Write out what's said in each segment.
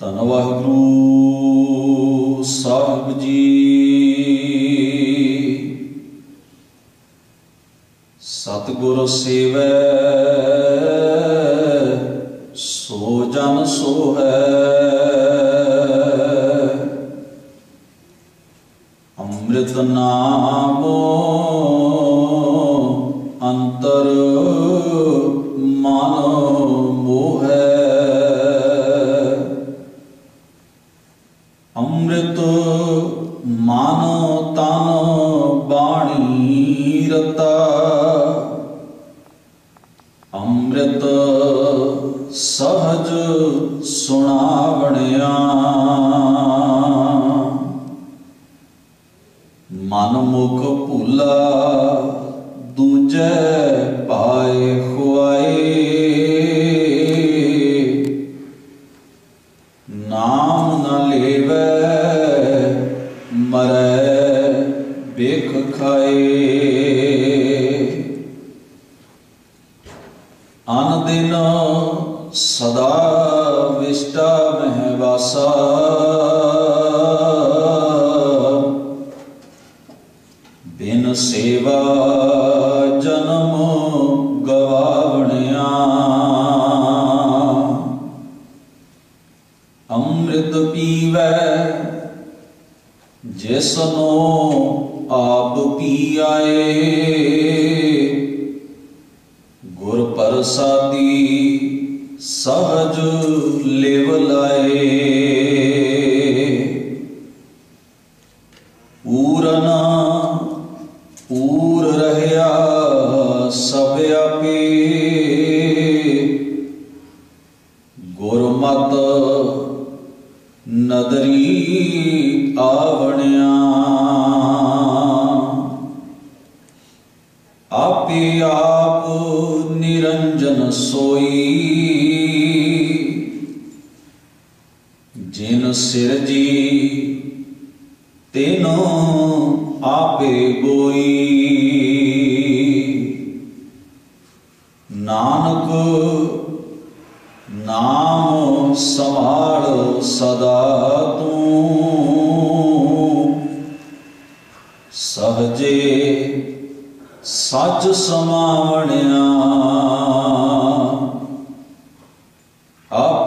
ਧੰਨ ਵਾਹਿਗੁਰੂ ਸਾਹਿਬ ਜੀ। ਸਤਿਗੁਰ ਸੇਵੈ ਸੋ ਜਨ ਸੋ ਅੰਮ੍ਰਿਤ ਨਾਮੋ ਅੰਤਰ ਮਨ ਅੰਮ੍ਰਿਤ ਮਨ ਤਨ ਬਾਣੀ ਰਤਾ। ਅੰਮ੍ਰਿਤ ਸਹਜ ਸੁਣਾਵਣਿਆ। ਮਨ ਮੁਖ ਭੁਲਾ ਦੂਜੈ ਪਾਏ। ਬਿਨ ਸੇਵਾ ਜਨਮ ਗਵਾਵਣਿਆ। ਅੰਮ੍ਰਿਤ ਪੀਵੈ ਜਿਸਨੋ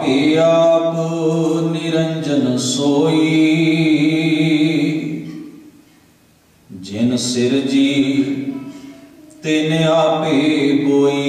ਆਪੇ ਆਪ ਨਿਰੰਜਨ ਸੋਈ। ਜਿਨ ਸਿਰਜੀ ਤਿਨ ਆਪੇ ਕੋਈ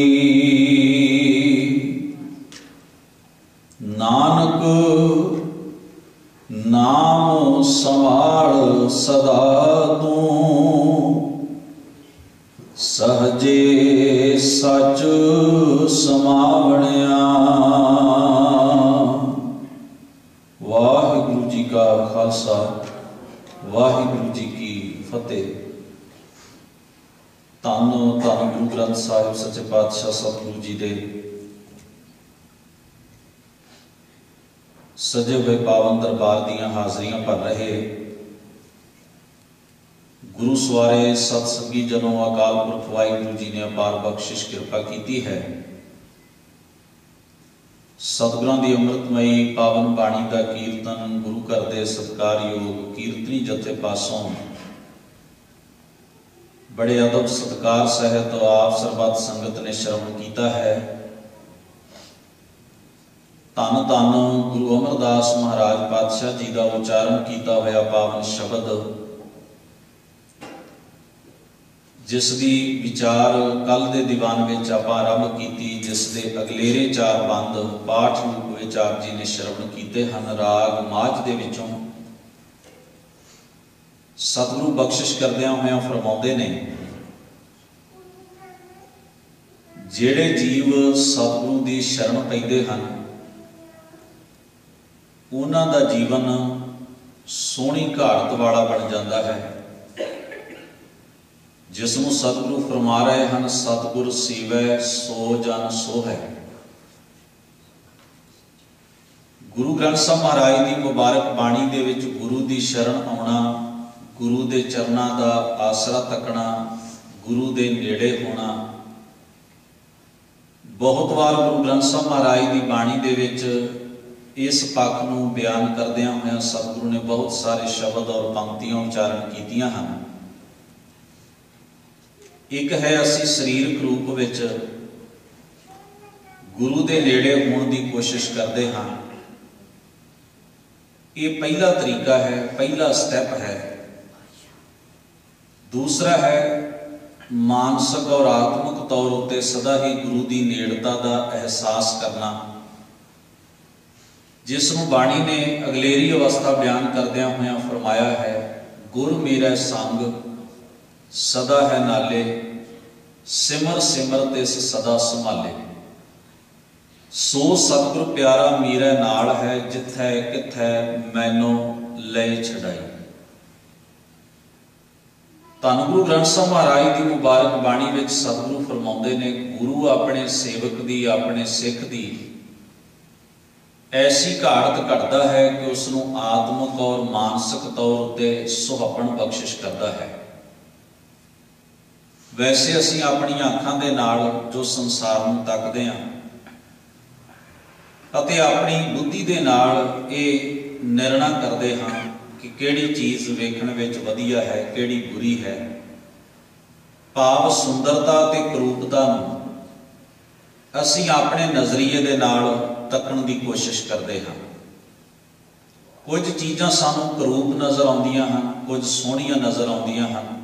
ਸਤ ਸੰਗੀ ਜਨੋ ਅਕਾਲ ਪੁਰਖ ਵਾਹਿਗੁਰੂ ਜੀ ਨੇ ਅਪਾਰ ਬਖਸ਼ਿਸ਼ ਕਿਰਪਾ ਕੀਤੀ ਹੈ। ਸਤਿਗੁਰਾਂ ਦੀ ਅੰਮ੍ਰਿਤਮਈ ਪਾਵਨ ਬਾਣੀ ਦਾ ਕੀਰਤਨ ਗੁਰੂ ਘਰ ਦੇ ਸਤਿਕਾਰਯੋਗ ਕੀਰਤਨੀ ਜਥੇ ਪਾਸੋਂ। ਬੜੇ ਅਦਬ ਸਤਿਕਾਰ ਸਹਿਤ ਆਪ ਸਰਬੱਤ ਸੰਗਤ ਨੇ ਸ਼ਰਵਣ ਕੀਤਾ ਹੈ। ਧੰਨ ਧੰਨ ਗੁਰੂ ਅਮਰਦਾਸ ਮਹਾਰਾਜ ਪਾਤਸ਼ਾਹ ਜੀ ਦਾ ਉਚਾਰਨ ਕੀਤਾ ਹੋਇਆ ਪਾਵਨ ਸ਼ਬਦ ਜਿਸ ਦੀ ਵਿਚਾਰ ਕੱਲ ਦੇ ਦੀਵਾਨ ਵਿੱਚ ਆਪਾਂ ਆਰੰਭ ਕੀਤੀ, ਜਿਸ ਦੇ ਅਗਲੇਰੇ ਚਾਰ ਬੰਦ ਪਾਠ ਰੂਪ ਵਿੱਚ ਆਪ ਜੀ ਨੇ ਸ਼ਰਵਣ ਕੀਤੇ ਹਨ। ਰਾਗ ਮਾਝ ਦੇ ਵਿੱਚੋਂ ਸਤਿਗੁਰੂ ਬਖਸ਼ਿਸ਼ ਕਰਦਿਆਂ ਹੋਇਆਂ ਫਰਮਾਉਂਦੇ ਨੇ, ਜਿਹੜੇ ਜੀਵ ਸਤਿਗੁਰੂ ਦੀ ਸ਼ਰਨ ਪੈਂਦੇ ਹਨ, ਉਹਨਾਂ ਦਾ ਜੀਵਨ ਸੋਹਣੀ ਘਾੜਤ ਵਾਲਾ ਬਣ ਜਾਂਦਾ ਹੈ। ਜਿਸ ਨੂੰ ਸਤਿਗੁਰੂ ਫਰਮਾ ਰਹੇ ਹਨ, ਸਤਿਗੁਰ ਸੀਵੈ, ਸੋ ਜਨ ਸੋਹੈ ਗੁਰੂ ਗ੍ਰੰਥ ਸਾਹਿਬ ਮਹਾਰਾਜ ਦੀ ਮੁਬਾਰਕ ਬਾਣੀ ਦੇ ਵਿੱਚ ਗੁਰੂ ਦੀ ਸ਼ਰਨ ਆਉਣਾ, ਗੁਰੂ ਦੇ ਚਰਨਾਂ ਦਾ ਆਸਰਾ ਤੱਕਣਾ, ਗੁਰੂ ਦੇ ਨੇੜੇ ਹੋਣਾ। ਬਹੁਤ ਵਾਰ ਗੁਰੂ ਗ੍ਰੰਥ ਸਾਹਿਬ ਮਹਾਰਾਜ ਦੀ ਬਾਣੀ ਦੇ ਵਿੱਚ ਇਸ ਪੱਖ ਨੂੰ ਬਿਆਨ ਕਰਦਿਆਂ ਹੋਇਆਂ ਸਤਿਗੁਰੂ ਨੇ ਬਹੁਤ ਸਾਰੇ ਸ਼ਬਦ ਔਰ ਪੰਕਤੀਆਂ ਉਚਾਰਨ ਕੀਤੀਆਂ ਹਨ। ਇੱਕ ਹੈ ਅਸੀਂ ਸਰੀਰਕ ਰੂਪ ਵਿੱਚ ਗੁਰੂ ਦੇ ਨੇੜੇ ਹੋਣ ਦੀ ਕੋਸ਼ਿਸ਼ ਕਰਦੇ ਹਾਂ। ਇਹ ਪਹਿਲਾ ਤਰੀਕਾ ਹੈ, ਪਹਿਲਾ ਸਟੈਪ ਹੈ। ਦੂਸਰਾ ਹੈ, ਮਾਨਸਿਕ ਔਰ ਆਤਮਿਕ ਤੌਰ ਉਤੇ ਸਦਾ ਹੀ ਗੁਰੂ ਦੀ ਨੇੜਤਾ ਦਾ ਅਹਿਸਾਸ ਕਰਨਾ। ਜਿਸ ਨੂੰ ਬਾਣੀ ਨੇ ਅਗਲੇਰੀ ਅਵਸਥਾ ਬਿਆਨ ਕਰਦਿਆਂ ਹੋਇਆਂ ਫਰਮਾਇਆ ਹੈ, ਗੁਰ ਮੇਰਾ ਸੰਗ ਸਦਾ ਹੈ ਨਾਲੇ, ਸਿਮਰ ਸਿਮਰ ਤਿਸ ਸਦਾ ਸੰਭਾਲੇ। ਸੋ ਸਤਿਗੁਰ ਪਿਆਰਾ ਮੇਰਾ ਨਾਲ ਹੈ, ਜਿੱਥੈ ਕਿਥੈ ਮੈਨੂੰ ਲੈ ਛਡਾਈ। ਧੰਨ ਗੁਰੂ ਗ੍ਰੰਥ ਸਾਹਿਬ ਮਹਾਰਾਜ ਦੀ ਮੁਬਾਰਕ ਬਾਣੀ ਵਿੱਚ ਸਤਿਗੁਰੂ ਫਰਮਾਉਂਦੇ ਨੇ, ਗੁਰੂ ਆਪਣੇ ਸੇਵਕ ਦੀ, ਆਪਣੇ ਸਿੱਖ ਦੀ ਐਸੀ ਘਾੜਤ ਘਟਦਾ ਹੈ ਕਿ ਉਸ ਨੂੰ ਆਤਮਿਕ ਔਰ ਮਾਨਸਿਕ ਤੌਰ ਤੇ ਸੁਹੱਪਣ ਬਖਸ਼ਿਸ਼ ਕਰਦਾ ਹੈ। ਵੈਸੇ ਅਸੀਂ ਆਪਣੀਆਂ ਅੱਖਾਂ ਦੇ ਨਾਲ ਜੋ ਸੰਸਾਰ ਨੂੰ ਤੱਕਦੇ ਹਾਂ ਅਤੇ ਆਪਣੀ ਬੁੱਧੀ ਦੇ ਨਾਲ ਇਹ ਨਿਰਣਾ ਕਰਦੇ ਹਾਂ ਕਿ ਕਿਹੜੀ ਚੀਜ਼ ਵੇਖਣ ਵਿੱਚ ਵਧੀਆ ਹੈ, ਕਿਹੜੀ ਬੁਰੀ ਹੈ। ਭਾਵ ਸੁੰਦਰਤਾ ਤੇ ਕਰੂਪਤਾ ਨੂੰ ਅਸੀਂ ਆਪਣੇ ਨਜ਼ਰੀਏ ਦੇ ਨਾਲ ਤੱਕਣ ਦੀ ਕੋਸ਼ਿਸ਼ ਕਰਦੇ ਹਾਂ। ਕੁਝ ਚੀਜ਼ਾਂ ਸਾਨੂੰ ਕਰੂਪ ਨਜ਼ਰ ਆਉਂਦੀਆਂ ਹਨ, ਕੁਝ ਸੋਹਣੀਆਂ ਨਜ਼ਰ ਆਉਂਦੀਆਂ ਹਨ।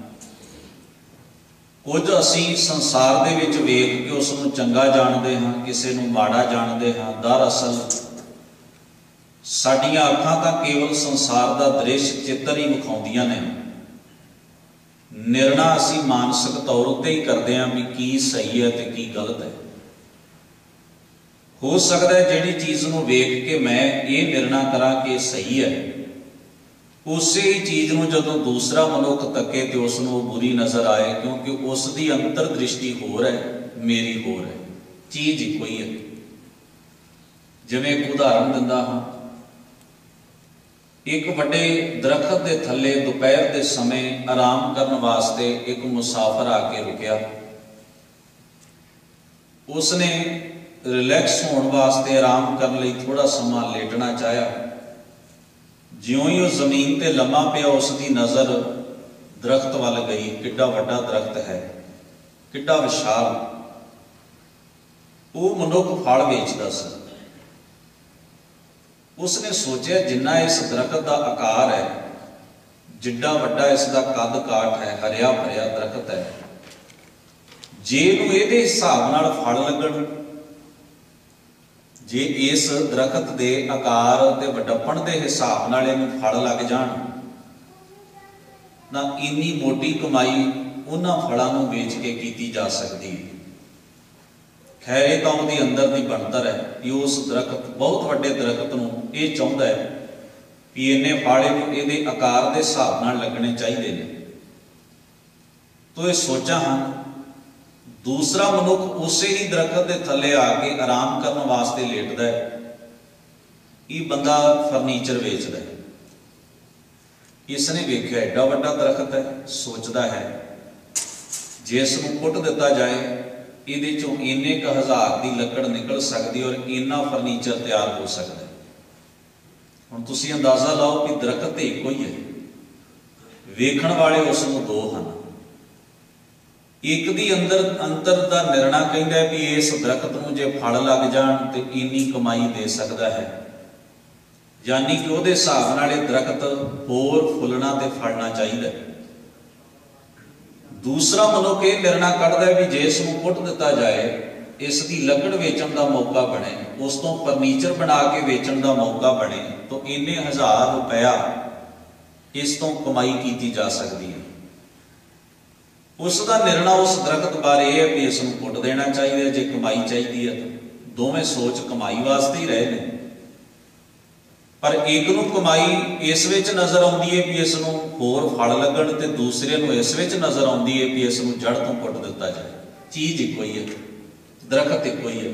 ਕੁਝ ਅਸੀਂ ਸੰਸਾਰ ਦੇ ਵਿੱਚ ਵੇਖ ਕੇ ਉਸ ਨੂੰ ਚੰਗਾ ਜਾਣਦੇ ਹਾਂ, ਕਿਸੇ ਨੂੰ ਮਾੜਾ ਜਾਣਦੇ ਹਾਂ। ਦਰਅਸਲ ਸਾਡੀਆਂ ਅੱਖਾਂ ਤਾਂ ਕੇਵਲ ਸੰਸਾਰ ਦਾ ਦ੍ਰਿਸ਼ ਚਿੱਤਰ ਹੀ ਵਿਖਾਉਂਦੀਆਂ ਨੇ। ਨਿਰਣਾ ਅਸੀਂ ਮਾਨਸਿਕ ਤੌਰ ਉੱਤੇ ਹੀ ਕਰਦੇ ਹਾਂ ਵੀ ਕੀ ਸਹੀ ਹੈ ਤੇ ਕੀ ਗਲਤ ਹੈ। ਹੋ ਸਕਦਾ ਹੈ ਜਿਹੜੀ ਚੀਜ਼ ਨੂੰ ਵੇਖ ਕੇ ਮੈਂ ਇਹ ਨਿਰਣਾ ਕਰਾਂ ਕਿ ਸਹੀ ਹੈ। ਉਸੇ ਹੀ ਚੀਜ਼ ਨੂੰ ਜਦੋਂ ਦੂਸਰਾ ਮਨੁੱਖ ਤੱਕੇ ਤੇ ਉਸ ਨੂੰ ਬੁਰੀ ਨਜ਼ਰ ਆਏ, ਕਿਉਂਕਿ ਉਸ ਦੀ ਅੰਤਰ ਦ੍ਰਿਸ਼ਟੀ ਹੋਰ ਹੈ, ਮੇਰੀ ਹੋਰ ਹੈ। ਚੀਜ਼ ਇੱਕੋ ਹੀ ਹੈ। ਜਿਵੇਂ ਇੱਕ ਉਦਾਹਰਨ ਦਿੰਦਾ ਹਾਂ। ਇੱਕ ਵੱਡੇ ਦਰਖਤ ਦੇ ਥੱਲੇ ਦੁਪਹਿਰ ਦੇ ਸਮੇਂ ਆਰਾਮ ਕਰਨ ਵਾਸਤੇ ਇੱਕ ਮੁਸਾਫਰ ਆ ਕੇ ਰੁਕਿਆ। ਉਸਨੇ ਰਿਲੈਕਸ ਹੋਣ ਵਾਸਤੇ ਆਰਾਮ ਕਰਨ ਲਈ ਥੋੜਾ ਸਮਾਂ ਲੇਟਣਾ ਚਾਹਿਆ। ਜਿਉਂ ਹੀ ਉਹ ਜ਼ਮੀਨ ਤੇ ਲੰਮਾ ਪਿਆ, ਉਸ ਦੀ ਨਜ਼ਰ ਦਰਖਤ ਵੱਲ ਗਈ। ਕਿੱਡਾ ਵੱਡਾ ਦਰਖਤ ਹੈ, ਕਿੱਡਾ ਵਿਸ਼ਾਲ। ਉਹ ਮਨੁੱਖ ਫਲ ਵੇਚਦਾ ਸੀ। ਉਸਨੇ ਸੋਚਿਆ, ਜਿੰਨਾ ਇਸ ਦਰਖਤ ਦਾ ਆਕਾਰ ਹੈ, ਜਿੱਡਾ ਵੱਡਾ ਇਸ ਦਾ ਕੱਦ ਕਾਠ ਹੈ, ਹਰਿਆ ਭਰਿਆ ਦਰਖਤ ਹੈ। ਜੇ ਨੂੰ ਇਹਦੇ ਹਿਸਾਬ ਨਾਲ ਫਲ ਲੱਗਣ ਜੇ ਇਸ ਦਰਖਤ ਦੇ ਆਕਾਰ ਤੇ ਵੱਡਪਣ ਦੇ ਹਿਸਾਬ ਨਾਲ ਇਹਨੂੰ ਫਲ ਲੱਗ ਜਾਣ ਨਾ ਇੰਨੀ ਮੋਟੀ ਕਮਾਈ ਉਹਨਾਂ ਫਲਾਂ ਨੂੰ ਵੇਚ ਕੇ ਕੀਤੀ ਜਾ ਸਕਦੀ ਹੈ। ਖੈਰ, ਇਹ ਤਾਂ ਉਹਦੇ ਅੰਦਰ ਦੀ ਬਣਤਰ ਹੈ ਕਿ ਉਸ ਦਰਖਤ, ਬਹੁਤ ਵੱਡੇ ਦਰਖਤ ਨੂੰ ਇਹ ਚਾਹੁੰਦਾ ਹੈ ਵੀ ਇਹਨੇ ਫਾੜੇ ਨੂੰ ਇਹਦੇ ਆਕਾਰ ਦੇ ਹਿਸਾਬ ਨਾਲ ਲੱਗਣੇ ਚਾਹੀਦੇ ਨੇ। ਤੋ ਇਹ ਸੋਚਾਂ ਹਨ ਦੂਸਰਾ ਮਨੁੱਖ ਉਸੇ ਹੀ ਦਰਖਤ ਦੇ ਥੱਲੇ ਆ ਕੇ ਆਰਾਮ ਕਰਨ ਵਾਸਤੇ ਲੇਟਦਾ ਹੈ। ਇਹ ਬੰਦਾ ਫਰਨੀਚਰ ਵੇਚਦਾ ਹੈ। ਇਸ ਨੇ ਵੇਖਿਆ ਐਡਾ ਵੱਡਾ ਦਰਖਤ ਹੈ, ਸੋਚਦਾ ਹੈ, ਜੇ ਇਸ ਨੂੰ ਪੁੱਟ ਦਿੱਤਾ ਜਾਏ, ਇਹਦੇ ਚੋਂ ਇੰਨੇ ਕ ਹਜ਼ਾਰ ਦੀ ਲੱਕੜ ਨਿਕਲ ਸਕਦੀ ਔਰ ਇੰਨਾ ਫਰਨੀਚਰ ਤਿਆਰ ਹੋ ਸਕਦਾ ਹੁਣ ਤੁਸੀਂ ਅੰਦਾਜ਼ਾ ਲਾਓ ਕਿ ਦਰਖਤ ਤੇ ਇੱਕੋ ਹੀ ਹੈ। ਵੇਖਣ ਵਾਲੇ ਉਸ ਨੂੰ ਦੋ ਹਨ। ਇੱਕ ਦੀ ਅੰਦਰ ਅੰਤਰ ਦਾ ਨਿਰਣਾ ਕਹਿੰਦਾ ਹੈ ਵੀ ਇਸ ਦਰਖਤ ਨੂੰ ਜੇ ਫਲ ਲੱਗ ਜਾਣ ਤੇ ਇੰਨੀ ਕਮਾਈ ਦੇ ਸਕਦਾ ਹੈ। ਯਾਨੀ ਕਿ ਉਹਦੇ ਹਿਸਾਬ ਨਾਲ ਇਹ ਦਰਖਤ ਹੋਰ ਫੁੱਲਣਾ ਤੇ ਫੜਨਾ ਚਾਹੀਦਾ ਹੈ। ਦੂਸਰਾ ਮਨੁੱਖ ਇਹ ਨਿਰਣਾ ਕੱਢਦਾ ਹੈ ਵੀ ਜੇ ਇਸ ਨੂੰ ਪੁੱਟ ਦਿੱਤਾ ਜਾਏ, ਇਸ ਦੀ ਲੱਕੜ ਵੇਚਣ ਦਾ ਮੌਕਾ ਬਣੇ, ਉਸ ਤੋਂ ਫਰਨੀਚਰ ਬਣਾ ਕੇ ਵੇਚਣ ਦਾ ਮੌਕਾ ਬਣੇ, ਤਾਂ ਇੰਨੇ ਹਜ਼ਾਰ ਰੁਪਇਆ ਇਸ ਤੋਂ ਕਮਾਈ ਕੀਤੀ ਜਾ ਸਕਦੀ ਹੈ। ਉਸ ਦਾ ਨਿਰਣਾ ਉਸ ਦਰਖਤ ਬਾਰੇ ਇਹ ਹੈ ਕਿ ਇਸ ਨੂੰ ਪੁੱਟ ਦੇਣਾ ਚਾਹੀਦਾ ਜੇ ਕਮਾਈ ਚਾਹੀਦੀ ਹੈ ਦੋਵੇਂ ਸੋਚ ਕਮਾਈ ਵਾਸਤੇ ਹੀ ਰਹੇ ਨੇ। ਪਰ ਇੱਕ ਨੂੰ ਕਮਾਈ ਇਸ ਵਿੱਚ ਨਜ਼ਰ ਆਉਂਦੀ ਹੈ ਕਿ ਇਸ ਨੂੰ ਹੋਰ ਫਲ ਲੱਗਣ ਤੇ ਦੂਸਰੇ ਨੂੰ ਇਸ ਵਿੱਚ ਨਜ਼ਰ ਆਉਂਦੀ ਹੈ ਕਿ ਇਸ ਨੂੰ ਜੜ ਤੋਂ ਪੁੱਟ ਦਿੱਤਾ ਜਾਏ। ਚੀਜ਼ ਇੱਕੋ ਹੀ ਹੈ, ਦਰਖਤ ਇੱਕੋ ਹੀ ਹੈ।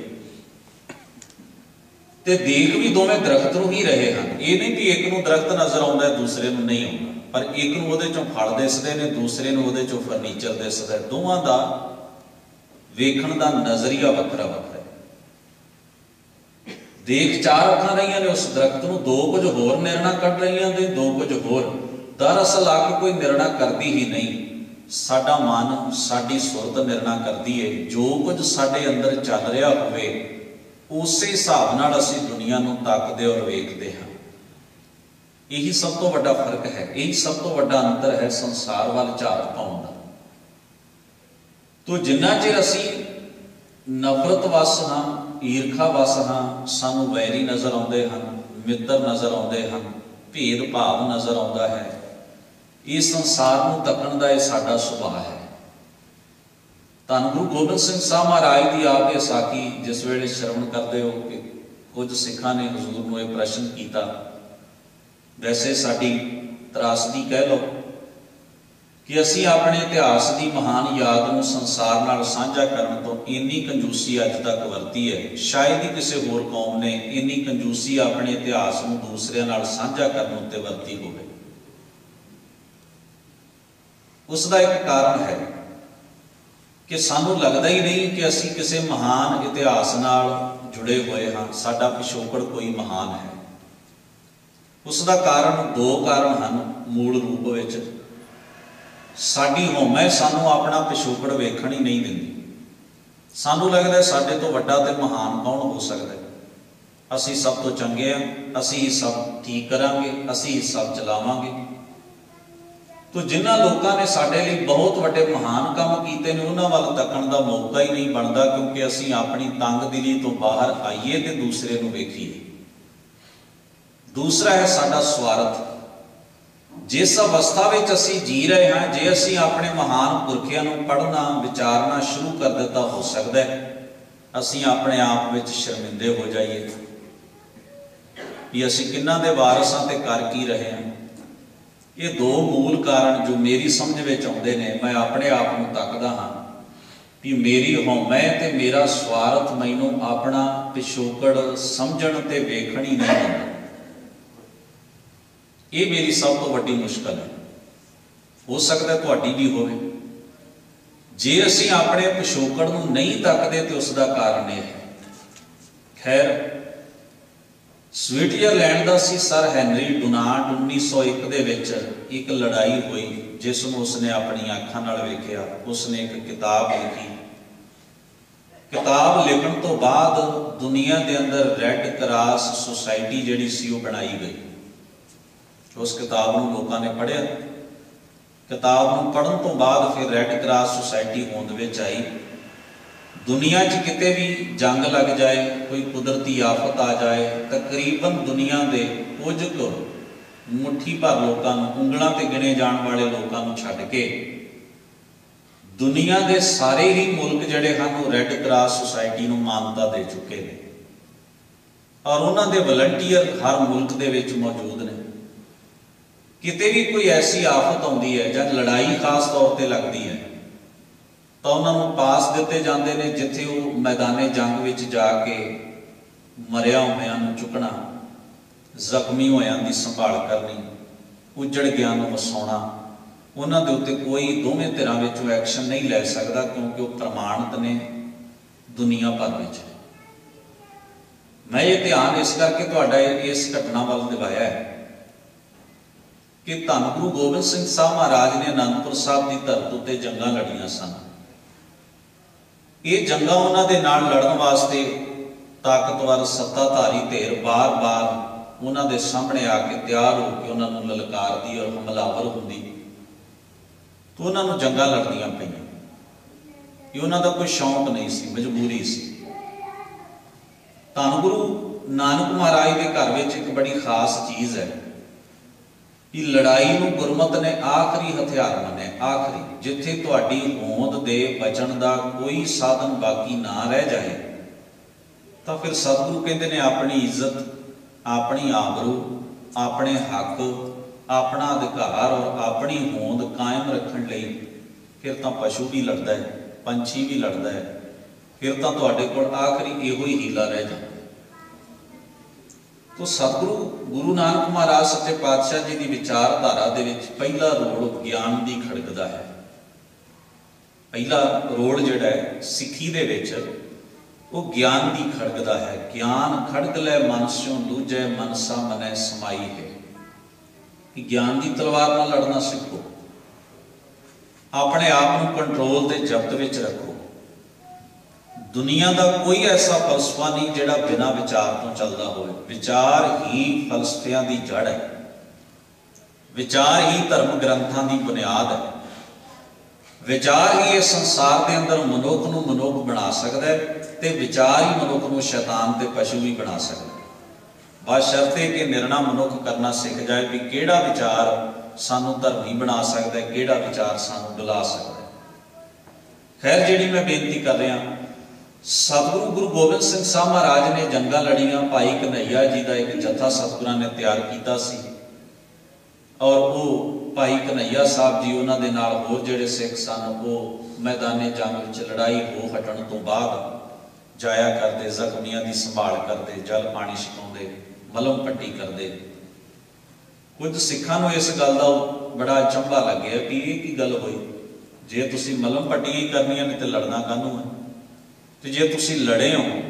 ਤੇ ਦੇਖ ਵੀ ਦੋਵੇਂ ਦਰਖਤ ਨੂੰ ਹੀ ਰਹੇ ਹਨ। ਇਹ ਨਹੀਂ ਕਿ ਇੱਕ ਨੂੰ ਦਰਖਤ ਨਜ਼ਰ ਆਉਂਦਾ ਹੈ ਦੂਸਰੇ ਨੂੰ ਨਹੀਂ ਆਉਂਦਾ। ਪਰ ਇੱਕ ਨੂੰ ਉਹਦੇ ਚੋਂ ਫਲ ਦਿਸਦੇ ਨੇ, ਦੂਸਰੇ ਨੂੰ ਉਹਦੇ ਚੋਂ ਫਰਨੀਚਰ ਦਿਸਦਾ ਦੋਵਾਂ ਦਾ ਵੇਖਣ ਦਾ ਨਜ਼ਰੀਆ ਵੱਖਰਾ ਵੱਖਰਾ ਦੇਖ ਚਾਰ ਅੱਖਾਂ ਰਹੀਆਂ ਨੇ, ਉਸ ਦਰਖਤ ਨੂੰ ਦੋ ਕੁਝ ਹੋਰ ਨਿਰਣਾ ਕੱਢ ਰਹੀਆਂ ਨੇ, ਦੋ ਕੁਝ ਹੋਰ। ਦਰਅਸਲ ਅੱਖ ਕੋਈ ਨਿਰਣਾ ਕਰਦੀ ਹੀ ਨਹੀਂ। ਸਾਡਾ ਮਨ, ਸਾਡੀ ਸੁਰਤ ਨਿਰਣਾ ਕਰਦੀ ਹੈ ਜੋ ਕੁਝ ਸਾਡੇ ਅੰਦਰ ਚੱਲ ਰਿਹਾ ਹੋਵੇ, ਉਸੇ ਹਿਸਾਬ ਨਾਲ ਅਸੀਂ ਦੁਨੀਆ ਨੂੰ ਤੱਕਦੇ ਔਰ ਵੇਖਦੇ ਹਾਂ। ਇਹੀ ਸਭ ਤੋਂ ਵੱਡਾ ਫ਼ਰਕ ਹੈ, ਇਹੀ ਸਭ ਤੋਂ ਵੱਡਾ ਅੰਤਰ ਹੈ ਸੰਸਾਰ ਵੱਲ ਝਾੜ ਪਾਉਣ ਦਾ। ਤੋ ਜਿੰਨਾ ਚਿਰ ਅਸੀਂ ਨਫ਼ਰਤ ਵਸ ਹਾਂ, ਈਰਖਾ ਵਸ ਹਾਂ, ਸਾਨੂੰ ਵੈਰੀ ਨਜ਼ਰ ਆਉਂਦੇ ਹਨ, ਮਿੱਤਰ ਨਜ਼ਰ ਆਉਂਦੇ ਹਨ, ਭੇਦ ਭਾਵ ਨਜ਼ਰ ਆਉਂਦਾ ਹੈ, ਇਹ ਸੰਸਾਰ ਨੂੰ ਤੱਕਣ ਦਾ ਇਹ ਸਾਡਾ ਸੁਭਾਅ ਹੈ। ਧੰਨ ਗੁਰੂ ਗੋਬਿੰਦ ਸਿੰਘ ਸਾਹਿਬ ਮਹਾਰਾਜ ਦੀ ਆਪ ਦੇ ਸਾਖੀ ਜਿਸ ਵੇਲੇ ਸ਼ਰਵਣ ਕਰਦੇ ਹੋ ਕਿ ਕੁਝ ਸਿੱਖਾਂ ਨੇ ਹਜ਼ੂਰ ਨੂੰ ਇਹ ਪ੍ਰਸ਼ਨ ਕੀਤਾ ਵੈਸੇ ਸਾਡੀ ਤਰਾਸਦੀ ਕਹਿ ਲਓ ਕਿ ਅਸੀਂ ਆਪਣੇ ਇਤਿਹਾਸ ਦੀ ਮਹਾਨ ਯਾਦ ਨੂੰ ਸੰਸਾਰ ਨਾਲ ਸਾਂਝਾ ਕਰਨ ਤੋਂ ਇੰਨੀ ਕੰਜੂਸੀ ਅੱਜ ਤੱਕ ਵਰਤੀ ਹੈ। ਸ਼ਾਇਦ ਹੀ ਕਿਸੇ ਹੋਰ ਕੌਮ ਨੇ ਇੰਨੀ ਕੰਜੂਸੀ ਆਪਣੇ ਇਤਿਹਾਸ ਨੂੰ ਦੂਸਰਿਆਂ ਨਾਲ ਸਾਂਝਾ ਕਰਨ ਉੱਤੇ ਵਰਤੀ ਹੋਵੇ। ਉਸ ਦਾ ਇੱਕ ਕਾਰਨ ਹੈ ਕਿ ਸਾਨੂੰ ਲੱਗਦਾ ਹੀ ਨਹੀਂ ਕਿ ਅਸੀਂ ਕਿਸੇ ਮਹਾਨ ਇਤਿਹਾਸ ਨਾਲ ਜੁੜੇ ਹੋਏ ਹਾਂ। ਸਾਡਾ ਪਿਛੋਕੜ ਕੋਈ ਮਹਾਨ ਹੈ। ਉਸ ਦਾ ਕਾਰਨ ਦੋ ਕਾਰਨ ਹਨ ਮੂਲ ਰੂਪ ਵਿੱਚ। ਸਾਡੀ ਹਉਮੈ ਸਾਨੂੰ ਆਪਣਾ ਪਿਛੋਕੜ ਵੇਖਣ ਹੀ ਨਹੀਂ ਦਿੰਦੀ। ਸਾਨੂੰ ਲੱਗਦਾ ਸਾਡੇ ਤੋਂ ਵੱਡਾ ਤੇ ਮਹਾਨ ਕੌਣ ਹੋ ਸਕਦਾ ਅਸੀਂ ਸਭ ਤੋਂ ਚੰਗੇ ਆ ਅਸੀਂ ਹੀ ਸਭ ਠੀਕ ਕਰਾਂਗੇ, ਅਸੀਂ ਹੀ ਸਭ ਚਲਾਵਾਂਗੇ। ਤੋ ਜਿਨ੍ਹਾਂ ਲੋਕਾਂ ਨੇ ਸਾਡੇ ਲਈ ਬਹੁਤ ਵੱਡੇ ਮਹਾਨ ਕੰਮ ਕੀਤੇ ਨੇ, ਉਹਨਾਂ ਵੱਲ ਤੱਕਣ ਦਾ ਮੌਕਾ ਹੀ ਨਹੀਂ ਬਣਦਾ ਕਿਉਂਕਿ ਅਸੀਂ ਆਪਣੀ ਤੰਗ ਦਿਲੀ ਤੋਂ ਬਾਹਰ ਆਈਏ ਤੇ ਦੂਸਰੇ ਨੂੰ ਵੇਖੀਏ। ਦੂਸਰਾ ਹੈ ਸਾਡਾ ਸਵਾਰਥ। ਜਿਸ ਅਵਸਥਾ ਵਿੱਚ ਅਸੀਂ ਜੀ ਰਹੇ ਹਾਂ, ਜੇ ਅਸੀਂ ਆਪਣੇ ਮਹਾਨ ਪੁਰਖਿਆਂ ਨੂੰ ਪੜ੍ਹਨਾ, ਵਿਚਾਰਨਾ ਸ਼ੁਰੂ ਕਰ ਦਿੱਤਾ, ਹੋ ਸਕਦਾ ਹੈ। ਅਸੀਂ ਆਪਣੇ ਆਪ ਵਿੱਚ ਸ਼ਰਮਿੰਦੇ ਹੋ ਜਾਈਏ। ਵੀ ਅਸੀਂ ਕਿੰਨਾਂ ਦੇ ਵਾਰਸਾਂ ਤੇ ਕਰ ਕੀ ਰਹੇ ਹਾਂ। ਇਹ ਦੋ ਮੂਲ ਕਾਰਨ ਜੋ ਮੇਰੀ ਸਮਝ ਵਿੱਚ ਆਉਂਦੇ ਨੇ, ਮੈਂ ਆਪਣੇ ਆਪ ਨੂੰ ਤੱਕਦਾ ਹਾਂ। ਵੀ ਮੇਰੀ ਹਉਮੈ ਤੇ ਮੇਰਾ ਸਵਾਰਥ ਮੈਨੂੰ ਆਪਣਾ ਪਿਛੋਕੜ ਸਮਝਣ ਤੇ ਵੇਖਣ ਹੀ ਨਹੀਂ ਦਿੰਦਾ। ਇਹ ਮੇਰੀ ਸਭ ਤੋਂ ਵੱਡੀ ਮੁਸ਼ਕਲ ਹੈ। ਹੋ ਸਕਦਾ ਤੁਹਾਡੀ ਵੀ ਹੋਵੇ। ਜੇ ਅਸੀਂ ਆਪਣੇ ਪਿਛੋਕੜ ਨੂੰ ਨਹੀਂ ਤੱਕਦੇ ਤੇ ਉਸ ਦਾ ਕਾਰਨ ਇਹ ਹੈ। ਖੈਰ ਸਵਿਟਜ਼ਰਲੈਂਡ ਦਾ ਸੀ ਸਰ ਹੈਨਰੀ ਡੁਨਾਟ 1901 ਦੇ ਵਿੱਚ ਇੱਕ ਲੜਾਈ ਹੋਈ, ਜਿਸ ਨੂੰ ਉਸਨੇ ਆਪਣੀਆਂ ਅੱਖਾਂ ਨਾਲ ਵੇਖਿਆ। ਉਸਨੇ ਇੱਕ ਕਿਤਾਬ ਲਿਖੀ। ਕਿਤਾਬ ਲਿਖਣ ਤੋਂ ਬਾਅਦ ਦੁਨੀਆ ਦੇ ਅੰਦਰ ਰੈੱਡ ਕਰਾਸ ਸੁਸਾਇਟੀ ਜਿਹੜੀ ਸੀ ਉਹ ਬਣਾਈ ਗਈ। ਉਸ ਕਿਤਾਬ ਨੂੰ ਲੋਕਾਂ ਨੇ ਪੜ੍ਹਿਆ। ਕਿਤਾਬ ਨੂੰ ਪੜ੍ਹਨ ਤੋਂ ਬਾਅਦ ਫਿਰ ਰੈੱਡ ਕਰਾਸ ਸੁਸਾਇਟੀ ਹੋਂਦ ਵਿੱਚ ਆਈ। ਦੁਨੀਆ 'ਚ ਕਿਤੇ ਵੀ ਜੰਗ ਲੱਗ ਜਾਏ, ਕੋਈ ਕੁਦਰਤੀ ਆਫਤ ਆ ਜਾਏ, ਤਕਰੀਬਨ ਦੁਨੀਆ ਦੇ ਕੁਝ ਕੁ ਮੁਠੀ ਭਰ ਲੋਕਾਂ ਨੂੰ, ਉਂਗਲਾਂ ਤੇ ਗਿਣੇ ਜਾਣ ਵਾਲੇ ਲੋਕਾਂ ਨੂੰ ਛੱਡ ਕੇ, ਦੁਨੀਆ ਦੇ ਸਾਰੇ ਹੀ ਮੁਲਕ ਜਿਹੜੇ ਹਨ, ਉਹ ਰੈੱਡ ਕਰਾਸ ਸੁਸਾਇਟੀ ਨੂੰ ਮਾਨਤਾ ਦੇ ਚੁੱਕੇ ਨੇ। ਔਰ ਉਹਨਾਂ ਦੇ ਵਲੰਟੀਅਰ ਹਰ ਮੁਲਕ ਦੇ ਵਿੱਚ ਮੌਜੂਦ ਨੇ। ਕਿਤੇ ਵੀ ਕੋਈ ਐਸੀ ਆਫਤ ਆਉਂਦੀ ਹੈ ਜਾਂ ਲੜਾਈ ਖਾਸ ਤੌਰ ਤੇ ਲੱਗਦੀ ਹੈ, ਤਾਂ ਉਹਨਾਂ ਨੂੰ ਪਾਸ ਦਿੱਤੇ ਜਾਂਦੇ ਨੇ, ਜਿੱਥੇ ਉਹ ਮੈਦਾਨੇ ਜੰਗ ਵਿੱਚ ਜਾ ਕੇ ਮਰਿਆ ਹੋਇਆਂ ਨੂੰ ਚੁੱਕਣਾ, ਜ਼ਖਮੀ ਹੋਇਆਂ ਦੀ ਸੰਭਾਲ ਕਰਨੀ, ਉਜੜ ਗਿਆ ਨੂੰ ਵਸਾਉਣਾ, ਉਹਨਾਂ ਦੇ ਉੱਤੇ ਕੋਈ ਦੋਵੇਂ ਧਿਰਾਂ ਵਿੱਚ ਉਹ ਐਕਸ਼ਨ ਨਹੀਂ ਲੈ ਸਕਦਾ, ਕਿਉਂਕਿ ਉਹ ਪ੍ਰਮਾਣਿਤ ਨੇ ਦੁਨੀਆ ਭਰ ਵਿੱਚ। ਮੈਂ ਇਹ ਧਿਆਨ ਇਸ ਕਰਕੇ ਤੁਹਾਡਾ ਇਸ ਘਟਨਾ ਵੱਲ ਦਿਵਾਇਆ ਹੈ ਕਿ ਧੰਨ ਗੁਰੂ ਗੋਬਿੰਦ ਸਿੰਘ ਸਾਹਿਬ ਮਹਾਰਾਜ ਨੇ ਅਨੰਦਪੁਰ ਸਾਹਿਬ ਦੀ ਧਰਤ ਉੱਤੇ ਜੰਗਾਂ ਲੜੀਆਂ ਸਨ। ਇਹ ਜੰਗਾਂ ਉਹਨਾਂ ਦੇ ਨਾਲ ਲੜਨ ਵਾਸਤੇ ਤਾਕਤਵਰ ਸੱਤਾਧਾਰੀ ਧਿਰ ਬਾਰ-ਬਾਰ ਉਹਨਾਂ ਦੇ ਸਾਹਮਣੇ ਆ ਕੇ ਤਿਆਰ ਹੋ ਕੇ ਉਹਨਾਂ ਨੂੰ ਲਲਕਾਰਦੀ ਔਰ ਹਮਲਾਵਰ ਹੁੰਦੀ। ਤੋਂ ਉਹਨਾਂ ਨੂੰ ਜੰਗਾਂ ਲੜਨੀਆਂ ਪਈਆਂ। ਇਹ ਉਹਨਾਂ ਦਾ ਕੋਈ ਸ਼ੌਂਕ ਨਹੀਂ ਸੀ, ਮਜਬੂਰੀ ਸੀ। ਧੰਨ ਗੁਰੂ ਨਾਨਕ ਮਹਾਰਾਜ ਦੇ ਘਰ ਵਿੱਚ ਇੱਕ ਬੜੀ ਖਾਸ ਚੀਜ਼ ਹੈ। ਕਿ ਲੜਾਈ ਨੂੰ ਗੁਰਮਤ ਨੇ ਆਖਰੀ ਹਥਿਆਰ ਮੰਨਿਆ, ਆਖਰੀ। ਜਿੱਥੇ ਤੁਹਾਡੀ ਹੋਂਦ ਦੇ ਬਚਣ ਦਾ ਕੋਈ ਸਾਧਨ ਬਾਕੀ ਨਾ ਰਹਿ ਜਾਏ, ਤਾਂ ਫਿਰ ਸਤਿਗੁਰੂ ਕਹਿੰਦੇ ਨੇ, ਆਪਣੀ ਇੱਜ਼ਤ, ਆਪਣੀ ਆਬਰੂ, ਆਪਣੇ ਹੱਕ, ਆਪਣਾ ਅਧਿਕਾਰ ਔਰ ਆਪਣੀ ਹੋਂਦ ਕਾਇਮ ਰੱਖਣ ਲਈ ਫਿਰ ਤਾਂ ਪਸ਼ੂ ਵੀ ਲੜਦਾ ਹੈ, ਪੰਛੀ ਵੀ ਲੜਦਾ ਹੈ। ਫਿਰ ਤਾਂ ਤੁਹਾਡੇ ਕੋਲ ਆਖਰੀ ਇਹੋ ਹੀ ਹੀਲਾ ਰਹਿ ਜਾਂਦਾ। ਤੋ ਸਤਿਗੁਰੂ ਗੁਰੂ ਨਾਨਕ ਮਹਾਰਾਜ ਸੱਚੇ ਪਾਤਸ਼ਾਹ ਜੀ ਦੀ ਵਿਚਾਰਧਾਰਾ ਦੇ ਵਿੱਚ ਪਹਿਲਾ ਰੋਲ ਗਿਆਨ ਦੀ ਖੜਕਦਾ ਹੈ। ਪਹਿਲਾ ਰੋਲ ਜਿਹੜਾ ਹੈ ਸਿੱਖੀ ਦੇ ਵਿੱਚ, ਉਹ ਗਿਆਨ ਦੀ ਖੜਕਦਾ ਹੈ। ਗਿਆਨ ਖੜਕ ਲੈ ਮਨ ਸਿਓ ਲੂਜੈ ਮਨਸਾ ਮਨੈ ਸਮਾਈ ਹੈ। ਕਿ ਗਿਆਨ ਦੀ ਤਲਵਾਰ ਨਾਲ ਲੜਨਾ ਸਿੱਖੋ। ਆਪਣੇ ਆਪ ਨੂੰ ਕੰਟਰੋਲ ਤੇ ਜ਼ਬਤ ਵਿੱਚ ਰੱਖੋ। ਦੁਨੀਆ ਦਾ ਕੋਈ ਐਸਾ ਫਲਸਫਾ ਨਹੀਂ ਜਿਹੜਾ ਬਿਨਾਂ ਵਿਚਾਰ ਤੋਂ ਚੱਲਦਾ ਹੋਵੇ। ਵਿਚਾਰ ਹੀ ਫਲਸਫਿਆਂ ਦੀ ਜੜ ਹੈ। ਵਿਚਾਰ ਹੀ ਧਰਮ ਗ੍ਰੰਥਾਂ ਦੀ ਬੁਨਿਆਦ ਹੈ। ਵਿਚਾਰ ਹੀ ਇਸ ਸੰਸਾਰ ਦੇ ਅੰਦਰ ਮਨੁੱਖ ਨੂੰ ਮਨੁੱਖ ਬਣਾ ਸਕਦਾ ਹੈ ਤੇ ਵਿਚਾਰ ਹੀ ਮਨੁੱਖ ਨੂੰ ਸ਼ੈਤਾਨ ਤੇ ਪਸ਼ੂ ਵੀ ਬਣਾ ਸਕਦਾ ਹੈ। ਬਸ ਸ਼ਰਤੇ ਕਿ ਨਿਰਣਾ ਮਨੁੱਖ ਕਰਨਾ ਸਿੱਖ ਜਾਏ ਵੀ ਕਿਹੜਾ ਵਿਚਾਰ ਸਾਨੂੰ ਧਰਮੀ ਬਣਾ ਸਕਦਾ ਹੈ, ਕਿਹੜਾ ਵਿਚਾਰ ਸਾਨੂੰ ਗਲਾ ਸਕਦਾ ਹੈ। ਖੈਰ, ਜਿਹੜੀ ਮੈਂ ਬੇਨਤੀ ਕਰ ਰਿਹਾ ਸਤਿਗੁਰੂ ਗੁਰੂ ਗੋਬਿੰਦ ਸਿੰਘ ਸਾਹਿਬ ਮਹਾਰਾਜ ਨੇ ਜੰਗਾਂ ਲੜੀਆਂ, ਭਾਈ ਕਨਈਆ ਜੀ ਦਾ ਇੱਕ ਜਥਾ ਸਤਿਗੁਰਾਂ ਨੇ ਤਿਆਰ ਕੀਤਾ ਸੀ। ਔਰ ਉਹ ਭਾਈ ਕਨਈਆ ਸਾਹਿਬ ਜੀ, ਉਹਨਾਂ ਦੇ ਨਾਲ ਹੋਰ ਜਿਹੜੇ ਸਿੱਖ ਸਨ, ਉਹ ਮੈਦਾਨੇ ਜੰਗ ਵਿੱਚ ਲੜਾਈ ਹੋ ਹਟਣ ਤੋਂ ਬਾਅਦ ਜਾਇਆ ਕਰਦੇ, ਜ਼ਖਮੀਆਂ ਦੀ ਸੰਭਾਲ ਕਰਦੇ, ਜਲ ਪਾਣੀ ਛਕਾਉਂਦੇ, ਮਲਮ ਪੱਟੀ ਕਰਦੇ। ਕੁਝ ਸਿੱਖਾਂ ਨੂੰ ਇਸ ਗੱਲ ਦਾ ਬੜਾ ਚੰਬਾ ਲੱਗਿਆ ਕਿ ਇਹ ਕੀ ਗੱਲ ਹੋਈ? ਜੇ ਤੁਸੀਂ ਮਲਮ ਪੱਟੀ ਹੀ ਕਰਨੀਆਂ ਨੇ ਤੇ ਲੜਨਾ ਕਾਹਨੂੰ ਹੈ? ਤੇ ਜੇ ਤੁਸੀਂ ਲੜੇ ਹੋ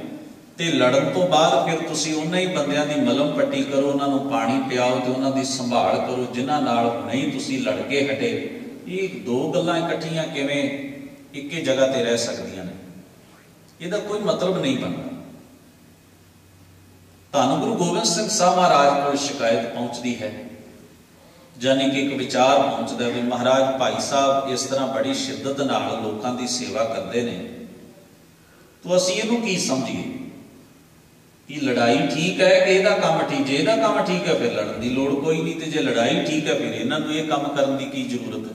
ਤੇ ਲੜਨ ਤੋਂ ਬਾਅਦ ਫਿਰ ਤੁਸੀਂ ਉਹਨਾਂ ਹੀ ਬੰਦਿਆਂ ਦੀ ਮਲਮ ਪੱਟੀ ਕਰੋ, ਉਹਨਾਂ ਨੂੰ ਪਾਣੀ ਪਿਆਓ ਤੇ ਉਹਨਾਂ ਦੀ ਸੰਭਾਲ ਕਰੋ, ਜਿਨ੍ਹਾਂ ਨਾਲ ਨਹੀਂ ਤੁਸੀਂ ਲੜ ਕੇ ਹਟੇ। ਇਹ ਦੋ ਗੱਲਾਂ ਇਕੱਠੀਆਂ ਕਿਵੇਂ ਇੱਕੇ ਜਗ੍ਹਾ ਤੇ ਰਹਿ ਸਕਦੀਆਂ ਨੇ? ਇਹਦਾ ਕੋਈ ਮਤਲਬ ਨਹੀਂ ਬਣਦਾ। ਧੰਨ ਗੁਰੂ ਗੋਬਿੰਦ ਸਿੰਘ ਸਾਹਿਬ ਮਹਾਰਾਜ ਕੋਲ ਸ਼ਿਕਾਇਤ ਪਹੁੰਚਦੀ ਹੈ। ਜਾਨੀ ਕਿ ਇੱਕ ਵਿਚਾਰ ਪਹੁੰਚਦਾ ਵੀ ਮਹਾਰਾਜ ਭਾਈ ਸਾਹਿਬ ਇਸ ਤਰ੍ਹਾਂ ਬੜੀ ਸ਼ਿੱਦਤ ਨਾਲ ਲੋਕਾਂ ਦੀ ਸੇਵਾ ਕਰਦੇ ਨੇ। ਤੋ ਅਸੀਂ ਇਹਨੂੰ ਕੀ ਸਮਝੀਏ? ਇਹ ਲੜਾਈ ਠੀਕ ਹੈ ਕਿ ਇਹਦਾ ਕੰਮ ਠੀਕ, ਜੇ ਇਹਦਾ ਕੰਮ ਠੀਕ ਹੈ ਫਿਰ ਲੜਨ ਦੀ ਲੋੜ ਕੋਈ ਨਹੀਂ, ਤੇ ਜੇ ਲੜਾਈ ਠੀਕ ਹੈ ਫਿਰ ਇਹਨਾਂ ਨੂੰ ਇਹ ਕੰਮ ਕਰਨ ਦੀ ਕੀ ਜ਼ਰੂਰਤ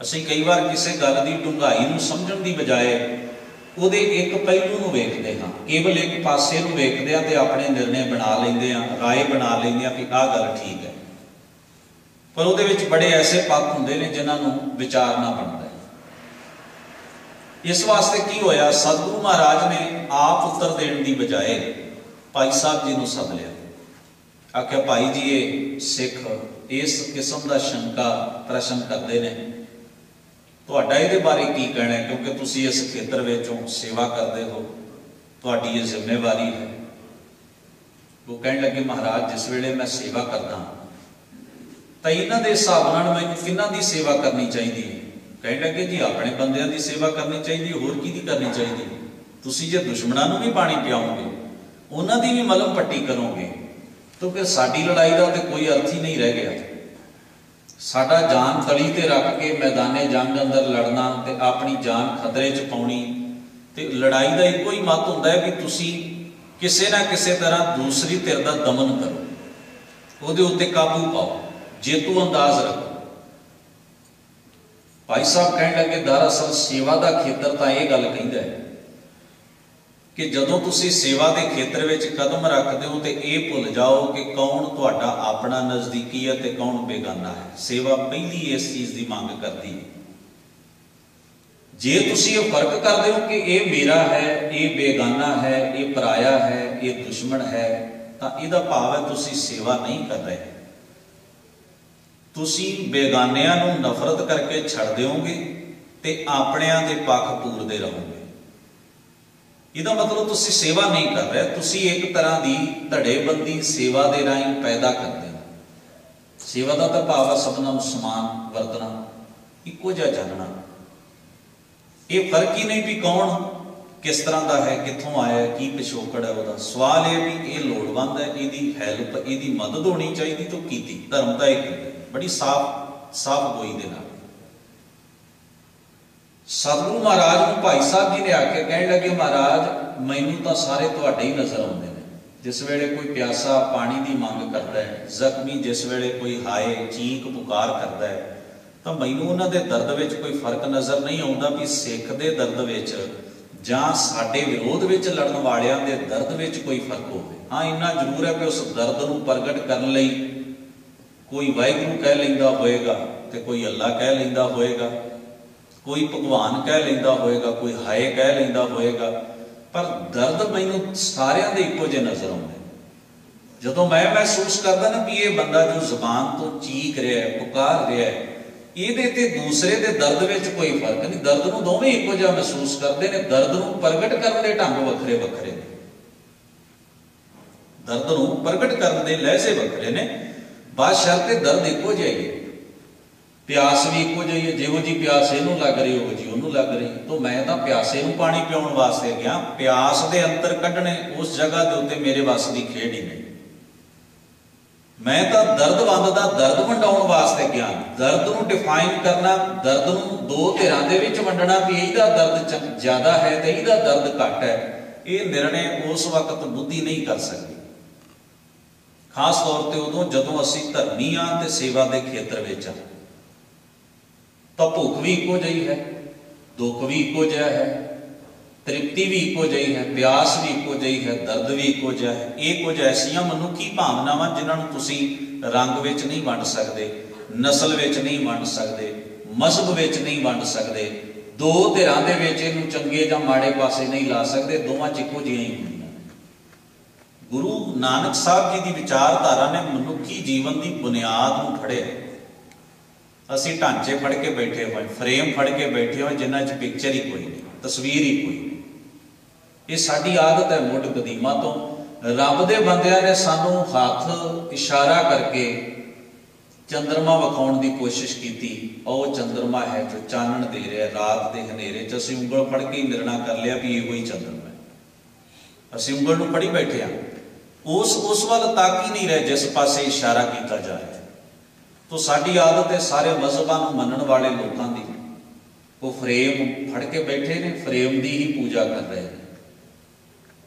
ਅਸੀਂ ਕਈ ਵਾਰ ਕਿਸੇ ਗੱਲ ਦੀ ਡੂੰਘਾਈ ਨੂੰ ਸਮਝਣ ਦੀ ਬਜਾਏ ਉਹਦੇ ਇੱਕ ਪਹਿਲੂ ਨੂੰ ਵੇਖਦੇ ਹਾਂ। ਕੇਵਲ ਇੱਕ ਪਾਸੇ ਨੂੰ ਵੇਖਦੇ ਆ ਤੇ ਆਪਣੇ ਨਿਰਣੇ ਬਣਾ ਲੈਂਦੇ ਆ ਰਾਏ ਬਣਾ ਲੈਂਦੇ ਆ ਕਿ ਆਹ ਗੱਲ ਠੀਕ ਹੈ। ਪਰ ਉਹਦੇ ਵਿੱਚ ਬੜੇ ਐਸੇ ਪੱਖ ਹੁੰਦੇ ਨੇ ਜਿਨ੍ਹਾਂ ਨੂੰ ਵਿਚਾਰਨਾ ਪੈਂਦਾ ਇਸ ਵਾਸਤੇ ਕੀ ਹੋਇਆ? ਸਤਿਗੁਰੂ ਮਹਾਰਾਜ ਨੇ ਆਪ ਉੱਤਰ ਦੇਣ ਦੀ ਬਜਾਏ ਭਾਈ ਸਾਹਿਬ ਜੀ ਨੂੰ ਸੱਦ ਲਿਆ। ਆਖਿਆ, ਭਾਈ ਜੀ, ਇਹ ਸਿੱਖ ਇਸ ਕਿਸਮ ਦਾ ਸ਼ੰਕਾ ਪ੍ਰਸ਼ਨ ਕਰਦੇ ਨੇ। ਤੁਹਾਡਾ ਇਹਦੇ ਬਾਰੇ ਕੀ ਕਹਿਣਾ ਹੈ? ਕਿਉਂਕਿ ਤੁਸੀਂ ਇਸ ਖੇਤਰ ਵਿੱਚੋਂ ਸੇਵਾ ਕਰਦੇ ਹੋ। ਤੁਹਾਡੀ ਇਹ ਜ਼ਿੰਮੇਵਾਰੀ ਹੈ। ਉਹ ਕਹਿਣ ਲੱਗੇ, ਮਹਾਰਾਜ, ਜਿਸ ਵੇਲੇ ਮੈਂ ਸੇਵਾ ਕਰਦਾ ਤਾਂ ਇਹਨਾਂ ਦੇ ਹਿਸਾਬ ਨਾਲ ਮੈਨੂੰ ਕਿੰਨਾਂ ਦੀ ਸੇਵਾ ਕਰਨੀ ਚਾਹੀਦੀ ਹੈ? ਕਹਿਣ ਲੱਗੇ ਜੀ, ਆਪਣੇ ਬੰਦਿਆਂ ਦੀ ਸੇਵਾ ਕਰਨੀ ਚਾਹੀਦੀ, ਹੋਰ ਕੀ ਦੀ ਕਰਨੀ ਚਾਹੀਦੀ? ਤੁਸੀਂ ਜੇ ਦੁਸ਼ਮਣਾਂ ਨੂੰ ਵੀ ਪਾਣੀ ਪਿਆਓਗੇ, ਉਹਨਾਂ ਦੀ ਵੀ ਮਲਮ ਪੱਟੀ ਕਰੋਗੇ, ਤਾਂ ਫਿਰ ਸਾਡੀ ਲੜਾਈ ਦਾ ਤੇ ਕੋਈ ਅਰਥ ਹੀ ਨਹੀਂ ਰਹਿ ਗਿਆ। ਸਾਡਾ ਜਾਨ ਤਲੀ ਤੇ ਰੱਖ ਕੇ ਮੈਦਾਨੇ ਜੰਗ ਅੰਦਰ ਲੜਨਾ ਤੇ ਆਪਣੀ ਜਾਨ ਖਤਰੇ 'ਚ ਪਾਉਣੀ, ਤੇ ਲੜਾਈ ਦਾ ਇੱਕੋ ਹੀ ਮਤ ਹੁੰਦਾ ਹੈ ਕਿ ਤੁਸੀਂ ਕਿਸੇ ਨਾ ਕਿਸੇ ਤਰ੍ਹਾਂ ਦੂਸਰੀ ਧਿਰ ਦਾ ਦਮਨ ਕਰੋ। ਉਹਦੇ ਉੱਤੇ ਕਾਬੂ ਪਾਓ ਜੇਤੂ ਅੰਦਾਜ਼ ਰੱਖੋ। ਭਾਈ ਸਾਹਿਬ ਕਹਿਣ ਲੱਗੇ, ਦਰਅਸਲ ਸੇਵਾ ਦਾ ਖੇਤਰ ਤਾਂ ਇਹ ਗੱਲ ਕਹਿੰਦਾ ਹੈ ਕਿ ਜਦੋਂ ਤੁਸੀਂ ਸੇਵਾ ਦੇ ਖੇਤਰ ਵਿੱਚ ਕਦਮ ਰੱਖਦੇ ਹੋ ਤੇ ਇਹ ਭੁੱਲ ਜਾਓ ਕਿ ਕੌਣ ਤੁਹਾਡਾ ਆਪਣਾ ਨਜ਼ਦੀਕੀ ਹੈ ਤੇ ਕੌਣ ਬੇਗਾਨਾ ਹੈ। ਸੇਵਾ ਪਹਿਲੀ ਇਸ ਚੀਜ਼ ਦੀ ਮੰਗ ਕਰਦੀ ਹੈ। ਜੇ ਤੁਸੀਂ ਇਹ ਫ਼ਰਕ ਕਰਦੇ ਹੋ ਕਿ ਇਹ ਮੇਰਾ ਹੈ, ਇਹ ਬੇਗਾਨਾ ਹੈ, ਇਹ ਪਰਾਇਆ ਹੈ, ਇਹ ਦੁਸ਼ਮਣ ਹੈ, ਤਾਂ ਇਹਦਾ ਭਾਵ ਹੈ ਤੁਸੀਂ ਸੇਵਾ ਨਹੀਂ ਕਰ ਰਹੇ। ਤੁਸੀਂ ਬੇਗਾਨਿਆਂ ਨੂੰ ਨਫ਼ਰਤ ਕਰਕੇ ਛੱਡ ਦਿਓਗੇ ਤੇ ਆਪਣਿਆਂ ਦੇ ਪੱਖ ਪੂਰਦੇ ਰਹੋਗੇ। ਇਹਦਾ ਮਤਲਬ ਤੁਸੀਂ ਸੇਵਾ ਨਹੀਂ ਕਰ ਰਹੇ, ਤੁਸੀਂ ਇੱਕ ਤਰ੍ਹਾਂ ਦੀ ਧੜੇਬੰਦੀ ਸੇਵਾ ਦੇ ਰਾਹੀਂ ਪੈਦਾ ਕਰਦੇ ਹੋ। ਸੇਵਾ ਦਾ ਤਾਂ ਭਾਵ ਹੈ ਸਭਨਾਂ ਨੂੰ ਸਮਾਨ ਵਰਤਣਾ, ਇੱਕੋ ਜਿਹਾ ਜਾਣਨਾ ਇਹ ਫ਼ਰਕ ਹੀ ਨਹੀਂ ਵੀ ਕੌਣ ਕਿਸ ਤਰ੍ਹਾਂ ਦਾ ਹੈ, ਕਿੱਥੋਂ ਆਇਆ ਹੈ ਕੀ ਪਿਛੋਕੜ ਹੈ ਉਹਦਾ। ਸਵਾਲ ਇਹ ਵੀ ਇਹ ਲੋੜਵੰਦ ਹੈ, ਇਹਦੀ ਹੈਲਪ ਇਹਦੀ ਮਦਦ ਹੋਣੀ ਚਾਹੀਦੀ ਤਾਂ ਕੀਤੀ, ਧਰਮ ਦਾ ਇਹ ਕੀਤਾ ਬੜੀ ਸਾਫ਼ ਸਾਫ਼ ਗੋਈ ਦੇ ਨਾਲ। ਸਤਿਗੁਰੂ ਮਹਾਰਾਜ ਨੂੰ ਭਾਈ ਸਾਹਿਬ ਜੀ ਨੇ ਆ ਕੇ ਕਹਿਣ ਲੱਗੇ, ਮਹਾਰਾਜ, ਮੈਨੂੰ ਤਾਂ ਸਾਰੇ ਤੁਹਾਡੇ ਹੀ ਨਜ਼ਰ ਆਉਂਦੇ ਨੇ। ਜਿਸ ਵੇਲੇ ਕੋਈ ਪਿਆਸਾ ਪਾਣੀ ਦੀ ਮੰਗ ਕਰਦਾ ਹੈ, ਜ਼ਖਮੀ ਜਿਸ ਵੇਲੇ ਕੋਈ ਹਾਏ ਚੀਕ ਪੁਕਾਰ ਕਰਦਾ ਹੈ, ਤਾਂ ਮੈਨੂੰ ਉਹਨਾਂ ਦੇ ਦਰਦ ਵਿੱਚ ਕੋਈ ਫ਼ਰਕ ਨਜ਼ਰ ਨਹੀਂ ਆਉਂਦਾ ਵੀ ਸਿੱਖ ਦੇ ਦਰਦ ਵਿੱਚ ਜਾਂ ਸਾਡੇ ਵਿਰੋਧ ਵਿੱਚ ਲੜਨ ਵਾਲਿਆਂ ਦੇ ਦਰਦ ਵਿੱਚ ਕੋਈ ਫ਼ਰਕ ਹੋਵੇ। ਹਾਂ, ਇੰਨਾ ਜ਼ਰੂਰ ਹੈ ਕਿ ਉਸ ਦਰਦ ਨੂੰ ਪ੍ਰਗਟ ਕਰਨ ਲਈ ਕੋਈ ਵਾਹਿਗੁਰੂ ਕਹਿ ਲੈਂਦਾ ਹੋਏਗਾ ਤੇ ਕੋਈ ਅੱਲਾ ਕਹਿ ਲੈਂਦਾ ਹੋਏਗਾ, ਕੋਈ ਭਗਵਾਨ ਕਹਿ ਲੈਂਦਾ ਹੋਏਗਾ, ਕੋਈ ਹਾਏ ਕਹਿ ਲੈਂਦਾ ਹੋਏਗਾ, ਪਰ ਦਰਦ ਮੈਨੂੰ ਸਾਰਿਆਂ ਦੇ ਇੱਕੋ ਜਿਹੇ ਨਜ਼ਰ ਆਉਂਦੇ ਜਦੋਂ ਮੈਂ ਮਹਿਸੂਸ ਕਰਦਾ ਨਾ ਵੀ ਇਹ ਬੰਦਾ ਜੋ ਜ਼ੁਬਾਨ ਤੋਂ ਚੀਕ ਰਿਹਾ ਹੈ, ਪੁਕਾਰ ਰਿਹਾ ਹੈ, ਇਹਦੇ ਤੇ ਦੂਸਰੇ ਦੇ ਦਰਦ ਵਿੱਚ ਕੋਈ ਫ਼ਰਕ ਨਹੀਂ, ਦਰਦ ਨੂੰ ਦੋਵੇਂ ਇੱਕੋ ਜਿਹਾ ਮਹਿਸੂਸ ਕਰਦੇ ਨੇ, ਦਰਦ ਨੂੰ ਪ੍ਰਗਟ ਕਰਨ ਦੇ ਢੰਗ ਵੱਖਰੇ ਵੱਖਰੇ ਨੇ। ਦਰਦ ਨੂੰ ਪ੍ਰਗਟ ਕਰਨ ਦੇ ਲਹਿਜ਼ੇ ਵੱਖਰੇ ਨੇ ਬਾਤ ਸ਼ਰਤੇ ਦਰਦ ਇੱਕੋ ਜਿਹਾ ਹੀ ਹੈ। ਪਿਆਸ ਵੀ ਇੱਕੋ ਜਿਹੀ ਹੈ, ਜਿਹੋ ਜੀ ਪਿਆਸ ਇਹਨੂੰ ਲੱਗ ਰਹੀ ਹੋ ਜੀ ਉਹਨੂੰ ਲੱਗ ਰਹੀ। ਤੋਂ ਮੈਂ ਤਾਂ ਪਿਆਸੇ ਨੂੰ ਪਾਣੀ ਪਿਉਣ ਵਾਸਤੇ ਗਿਆ। ਪਿਆਸ ਦੇ ਅੰਤਰ ਕੱਢਣੇ, ਉਸ ਜਗ੍ਹਾ ਦੇ ਉੱਤੇ ਮੇਰੇ ਵੱਸ ਦੀ ਖੇਡ ਹੀ ਨਹੀਂ। ਮੈਂ ਤਾਂ ਦਰਦਵੰਦ ਦਾ, ਦਰਦ ਵੰਡਾਉਣ ਵਾਸਤੇ ਗਿਆ। ਦਰਦ ਨੂੰ ਡਿਫਾਈਨ ਕਰਨਾ, ਦਰਦ ਨੂੰ ਦੋ ਧਿਰਾਂ ਦੇ ਵਿੱਚ ਵੰਡਣਾ ਵੀ ਇਹਦਾ ਦਰਦ ਜ਼ਿਆਦਾ ਹੈ ਤੇ ਇਹਦਾ ਦਰਦ ਘੱਟ ਹੈ। ਇਹ ਨਿਰਣੇ ਉਸ ਵਕਤ ਬੁੱਧੀ ਨਹੀਂ ਕਰ ਸਕਦੀ। ਖਾਸ ਤੌਰ ਤੇ ਉਦੋਂ ਜਦੋਂ ਅਸੀਂ ਧਰਨੀ ਆ ਤੇ ਸੇਵਾ ਦੇ ਖੇਤਰ ਵਿੱਚ ਆ, ਤਾਂ ਭੁੱਖ ਵੀ ਇੱਕੋ ਜਿਹੀ ਹੈ, ਦੁੱਖ ਵੀ ਇੱਕੋ ਜਿਹਾ ਹੈ, ਤ੍ਰਿਪਤੀ ਵੀ ਇੱਕੋ ਜਿਹੀ ਹੈ, ਪਿਆਸ ਵੀ ਇੱਕੋ ਜਿਹੀ ਹੈ, ਦਰਦ ਵੀ ਇੱਕੋ ਜਿਹਾ ਹੈ। ਇਹ ਕੁਝ ਐਸੀਆਂ ਮਨੁੱਖੀ ਭਾਵਨਾਵਾਂ ਜਿਨ੍ਹਾਂ ਨੂੰ ਤੁਸੀਂ ਰੰਗ ਵਿੱਚ ਨਹੀਂ ਵੰਡ ਸਕਦੇ, ਨਸਲ ਵਿੱਚ ਨਹੀਂ ਵੰਡ ਸਕਦੇ, ਮਜ਼ਹਬ ਵਿੱਚ ਨਹੀਂ ਵੰਡ ਸਕਦੇ, ਦੋ ਧਿਰਾਂ ਦੇ ਵਿੱਚ ਇਹਨੂੰ ਚੰਗੇ ਜਾਂ ਮਾੜੇ ਪਾਸੇ ਨਹੀਂ ਲਾ ਸਕਦੇ, ਦੋਵਾਂ 'ਚ ਇੱਕੋ ਜਿਹੀਆਂ ਹੀ ਹੁੰਦੀਆਂ। ਗੁਰੂ ਨਾਨਕ ਸਾਹਿਬ ਜੀ ਦੀ ਵਿਚਾਰਧਾਰਾ ਨੇ ਮਨੁੱਖੀ ਜੀਵਨ ਦੀ ਬੁਨਿਆਦ ਨੂੰ ਫੜਿਆ। ਅਸੀਂ ਢਾਂਚੇ ਫੜ ਕੇ ਬੈਠੇ ਹੋਏ, ਫਰੇਮ ਫੜ ਕੇ ਬੈਠੇ ਹੋਏ, ਜਿਨ੍ਹਾਂ 'ਚ ਪਿਕਚਰ ਹੀ ਕੋਈ ਨਹੀਂ, ਤਸਵੀਰ ਹੀ ਕੋਈ ਨਹੀਂ। ਇਹ ਸਾਡੀ ਆਦਤ ਹੈ ਮੁੱਢ ਕਦੀਮਾ ਤੋਂ। ਰੱਬ ਦੇ ਬੰਦਿਆਂ ਨੇ ਸਾਨੂੰ ਹੱਥ ਇਸ਼ਾਰਾ ਕਰਕੇ ਚੰਦਰਮਾ ਵਿਖਾਉਣ ਦੀ ਕੋਸ਼ਿਸ਼ ਕੀਤੀ। ਉਹ ਚੰਦਰਮਾ ਹੈ ਜੋ ਚਾਨਣ ਦੇ ਰਿਹਾ ਰਾਤ ਦੇ ਹਨੇਰੇ 'ਚ। ਅਸੀਂ ਉਂਗਲ ਫੜ ਕੇ ਹੀ ਨਿਰਣਾ ਕਰ ਲਿਆ ਵੀ ਇਹੋ ਹੀ ਚੰਦਰਮਾ ਹੈ। ਅਸੀਂ ਉਂਗਲ ਨੂੰ ਫੜੀ ਬੈਠੇ ਆ ਉਸ ਉਸ ਵੱਲ ਤੱਕ ਹੀ ਨਹੀਂ ਰਹੇ ਜਿਸ ਪਾਸੇ ਇਸ਼ਾਰਾ ਕੀਤਾ ਜਾਏ ਰਿਹਾ। ਤੋ ਸਾਡੀ ਆਦਤ ਹੈ ਸਾਰੇ ਮਜ਼ਹਬਾਂ ਨੂੰ ਮੰਨਣ ਵਾਲੇ ਲੋਕਾਂ ਦੀ। ਉਹ ਫਰੇਮ ਫੜ ਕੇ ਬੈਠੇ ਨੇ, ਫਰੇਮ ਦੀ ਹੀ ਪੂਜਾ ਕਰ ਰਹੇ ਨੇ।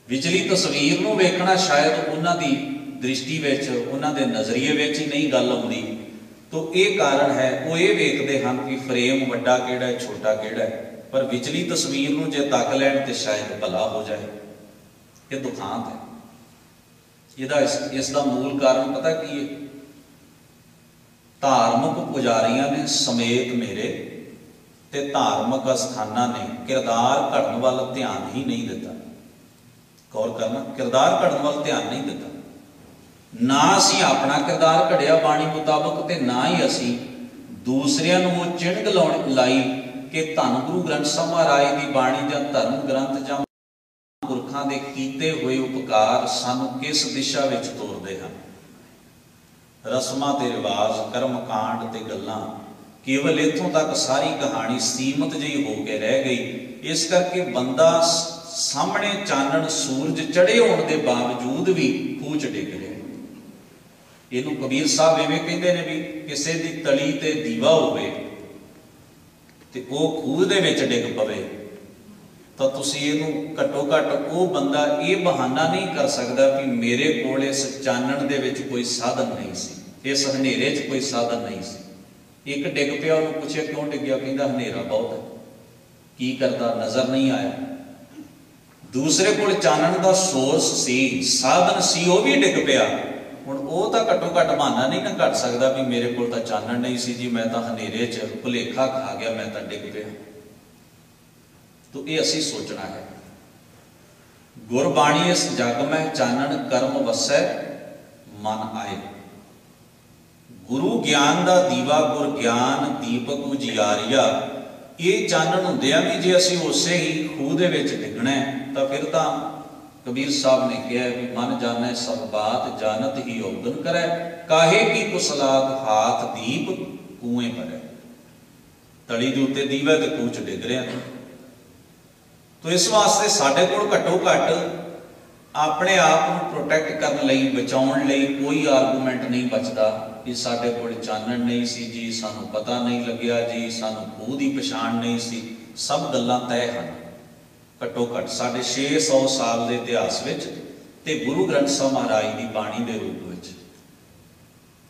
ਵਿਚਲੀ ਤਸਵੀਰ ਨੂੰ ਵੇਖਣਾ ਸ਼ਾਇਦ ਉਹਨਾਂ ਦੀ ਦ੍ਰਿਸ਼ਟੀ ਵਿੱਚ, ਉਹਨਾਂ ਦੇ ਨਜ਼ਰੀਏ ਵਿੱਚ ਹੀ ਨਹੀਂ ਗੱਲ ਆਉਂਦੀ। ਤੋ ਇਹ ਕਾਰਨ ਹੈ, ਉਹ ਇਹ ਵੇਖਦੇ ਹਨ ਕਿ ਫਰੇਮ ਵੱਡਾ ਕਿਹੜਾ ਹੈ, ਛੋਟਾ ਕਿਹੜਾ ਹੈ। ਪਰ ਵਿਚਲੀ ਤਸਵੀਰ ਨੂੰ ਜੇ ਤੱਕ ਲੈਣ ਤੇ ਸ਼ਾਇਦ ਭਲਾ ਹੋ ਜਾਏ। ਇਹ ਦੁਖਾਂਤ ਹੈ। ਇਹਦਾ ਇਸ, ਦਾ ਮੂਲ ਕਾਰਨ ਪਤਾ ਕੀ ਹੈ ਧਾਰਮਿਕ ਪੁਜਾਰੀਆਂ ਨੇ ਸਮੇਤ ਮੇਰੇ ਤੇ ਧਾਰਮਿਕ ਅਸਥਾਨਾਂ ਨੇ ਕਿਰਦਾਰ ਘੜਨ ਵੱਲ ਧਿਆਨ ਹੀ ਨਹੀਂ ਦਿੱਤਾ। ਗੌਰ ਕਰਨਾ ਕਿਰਦਾਰ ਘੜਨ ਵੱਲ ਧਿਆਨ ਨਹੀਂ ਦਿੱਤਾ। ਨਾ ਅਸੀਂ ਆਪਣਾ ਕਿਰਦਾਰ ਘੜਿਆ ਬਾਣੀ ਮੁਤਾਬਕ ਤੇ ਨਾ ਹੀ ਅਸੀਂ ਦੂਸਰਿਆਂ ਨੂੰ ਉਹ ਚਿੰਗ ਲਾਉਣ ਲਾਈ ਕਿ ਧੰਨ ਗੁਰੂ ਗ੍ਰੰਥ ਸਾਹਿਬ ਮਹਾਰਾਜ ਦੀ ਬਾਣੀ ਜਾਂ ਧਰਮ ਗ੍ਰੰਥ ਜਾਂ ਪੁਰਖਾਂ ਦੇ ਕੀਤੇ ਹੋਏ ਉਪਕਾਰ ਸਾਨੂੰ ਕਿਸ ਦਿਸ਼ਾ ਵਿੱਚ ਤੋਰਦੇ ਹਨ? ਰਸਮਾਂ ਤੇ ਰਿਵਾਜ ਕਰਮ ਕਾਂਡ ਤੇ ਗੱਲਾਂ, ਕੇਵਲ ਇੱਥੋਂ ਤੱਕ ਸਾਰੀ ਕਹਾਣੀ ਸੀਮਤ ਜਿਹੀ ਹੋ ਕੇ ਰਹਿ ਗਈ, ਇਸ ਕਰਕੇ ਬੰਦਾ ਸਾਹਮਣੇ ਚਾਨਣ ਸੂਰਜ ਚੜੇ ਹੋਣ ਦੇ ਬਾਵਜੂਦ ਵੀ ਖੂਹ ਚ ਡਿੱਗ ਰਿਹਾ ਇਹਨੂੰ ਕਬੀਰ ਸਾਹਿਬ ਐਵੇਂ ਕਹਿੰਦੇ ਨੇ ਵੀ ਕਿਸੇ ਦੀ ਤਲੀ ਤੇ ਦੀਵਾ ਹੋਵੇ ਤੇ ਉਹ ਖੂਹ ਦੇ ਵਿੱਚ ਡਿੱਗ ਪਵੇ। ਤਾਂ ਤੁਸੀਂ ਇਹਨੂੰ ਘੱਟੋ ਘੱਟ ਉਹ ਬੰਦਾ ਇਹ ਬਹਾਨਾ ਨਹੀਂ ਕਰ ਸਕਦਾ ਵੀ ਮੇਰੇ ਕੋਲ ਇਸ ਚਾਨਣ ਦੇ ਵਿੱਚ ਕੋਈ ਸਾਧਨ ਨਹੀਂ ਸੀ, ਇਸ ਹਨੇਰੇ 'ਚ ਕੋਈ ਸਾਧਨ ਨਹੀਂ ਸੀ। ਇੱਕ ਡਿੱਗ ਪਿਆ, ਉਹਨੂੰ ਪੁੱਛਿਆ ਕਿਉਂ ਡਿੱਗਿਆ? ਕਹਿੰਦਾ ਹਨੇਰਾ ਬਹੁਤ ਹੈ। ਕੀ ਕਰਦਾ? ਨਜ਼ਰ ਨਹੀਂ ਆਇਆ। ਦੂਸਰੇ ਕੋਲ ਚਾਨਣ ਦਾ ਸੋਰਸ ਸੀ, ਸਾਧਨ ਸੀ, ਉਹ ਵੀ ਡਿੱਗ ਪਿਆ। ਹੁਣ ਉਹ ਤਾਂ ਘੱਟੋ ਘੱਟ ਬਹਾਨਾ ਨਹੀਂ ਨਾ ਘੱਟ ਸਕਦਾ ਵੀ ਮੇਰੇ ਕੋਲ ਤਾਂ ਚਾਨਣ ਨਹੀਂ ਸੀ ਜੀ, ਮੈਂ ਤਾਂ ਹਨੇਰੇ 'ਚ ਭੁਲੇਖਾ ਖਾ ਗਿਆ, ਮੈਂ ਤਾਂ ਡਿੱਗ ਪਿਆ। ਤੋ ਇਹ ਅਸੀਂ ਸੋਚਣਾ ਹੈ। ਗੁਰਬਾਣੀ ਇਸ ਜਗ ਮੈਂ ਚਾਨਣ ਕਰਮ ਵਸੈ ਮਨ ਆਏ। ਗੁਰੂ ਗਿਆਨ ਦਾ ਦੀਵਾ ਗੁਰ ਗਿਆਨ ਦੀਪਕ ਉਜਿਆਰੀਆ ਇਹ ਚਾਨਣ ਹੁੰਦੇ ਆ ਵੀ ਜੇ ਅਸੀਂ ਉਸੇ ਹੀ ਖੂਹ ਦੇ ਵਿੱਚ ਡਿੱਗਣਾ ਤਾਂ ਫਿਰ ਤਾਂ ਕਬੀਰ ਸਾਹਿਬ ਨੇ ਕਿਹਾ ਵੀ ਮਨ ਜਾਣੈ ਸਭ ਬਾਤ, ਜਾਣਤ ਹੀ ਔਗਨ ਕਰੈ। ਕਾਹੇ ਕੀ ਕੁਸਲਾਤ ਹਾਥ ਦੀਪ ਕੂਏ ਪਰੈ ਤਲੀ ਦੇ ਉੱਤੇ ਦੀਵਾ ਤੇ ਕੂਚ ਡਿੱਗ ਰਿਹਾ ਤੋ ਇਸ ਵਾਸਤੇ ਸਾਡੇ ਕੋਲ ਘੱਟੋ ਘੱਟ ਆਪਣੇ ਆਪ ਨੂੰ ਪ੍ਰੋਟੈਕਟ ਕਰਨ ਲਈ, ਬਚਾਉਣ ਲਈ ਕੋਈ ਆਰਗੂਮੈਂਟ ਨਹੀਂ ਬਚਦਾ ਕਿ ਸਾਡੇ ਕੋਲ ਚਾਨਣ ਨਹੀਂ ਸੀ ਜੀ, ਸਾਨੂੰ ਪਤਾ ਨਹੀਂ ਲੱਗਿਆ ਜੀ, ਸਾਨੂੰ ਖੂਹ ਦੀ ਪਛਾਣ ਨਹੀਂ ਸੀ। ਸਭ ਗੱਲਾਂ ਤੈਅ ਹਨ। ਘੱਟੋ ਘੱਟ ਸਾਡੇ 600 ਸਾਲ ਦੇ ਇਤਿਹਾਸ ਵਿੱਚ ਤੇ ਗੁਰੂ ਗ੍ਰੰਥ ਸਾਹਿਬ ਮਹਾਰਾਜ ਦੀ ਬਾਣੀ ਦੇ ਰੂਪ ਵਿੱਚ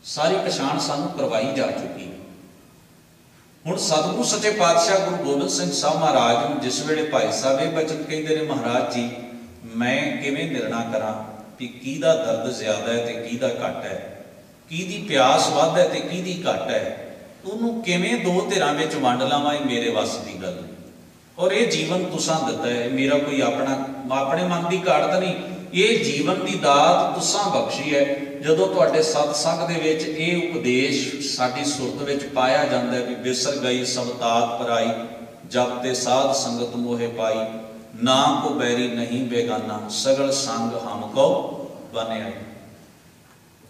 ਸਾਰੀ ਪਛਾਣ ਸਾਨੂੰ ਕਰਵਾਈ ਜਾ ਚੁੱਕੀ ਹੁਣ ਸਤਿਗੁਰੂ ਸੱਚੇ ਪਾਤਸ਼ਾਹ ਗੁਰੂ ਗੋਬਿੰਦ ਸਿੰਘ ਸਾਹਿਬ ਮਹਾਰਾਜ ਨੂੰ ਜਿਸ ਵੇਲੇ ਭਾਈ ਸਾਹਿਬ ਇਹ ਬਚਨ ਕਹਿੰਦੇ ਨੇ, ਮਹਾਰਾਜ ਜੀ, ਮੈਂ ਕਿਵੇਂ ਨਿਰਣਾ ਕਰਾਂ ਕਿ ਕਿਹਦਾ ਦਰਦ ਜ਼ਿਆਦਾ ਹੈ ਤੇ ਕਿਹਦਾ ਘੱਟ ਹੈ? ਕਿਹਦੀ ਪਿਆਸ ਵੱਧ ਹੈ ਤੇ ਕਿਹਦੀ ਘੱਟ ਹੈ? ਉਹਨੂੰ ਕਿਵੇਂ ਦੋ ਧਿਰਾਂ ਵਿੱਚ ਵੰਡ ਲਾਵਾਂ ਇਹ ਮੇਰੇ ਵੱਸ ਦੀ ਗੱਲ? ਔਰ ਇਹ ਜੀਵਨ ਤੁਸਾਂ ਦਿੱਤਾ ਹੈ। ਮੇਰਾ ਕੋਈ ਆਪਣਾ, ਆਪਣੇ ਮਨ ਦੀ ਘਾਟ ਤਾਂ ਨਹੀਂ। ਇਹ ਜੀਵਨ ਦੀ ਦਾਤ ਤੁਸਾਂ ਬਖਸ਼ੀ ਹੈ। ਜਦੋਂ ਤੁਹਾਡੇ ਸਤਸੰਗ ਦੇ ਵਿੱਚ ਇਹ ਉਪਦੇਸ਼ ਸਾਡੀ ਸੁਰਤ ਵਿੱਚ ਪਾਇਆ ਜਾਂਦਾ ਹੈ ਵੀ ਬਿਸਰ ਗਈ ਸਬਤਾਤ ਪਰਾਈ ਜਪ ਤੇ ਸਾਧ ਸੰਗਤ ਮੋਹਿ ਪਾਈ, ਨਾ ਕੋ ਬੈਰੀ ਨਹੀਂ ਬੇਗਾਨਾ, ਸਗਲ ਸੰਗ ਹਮ ਕੋ ਬਨਿਆ।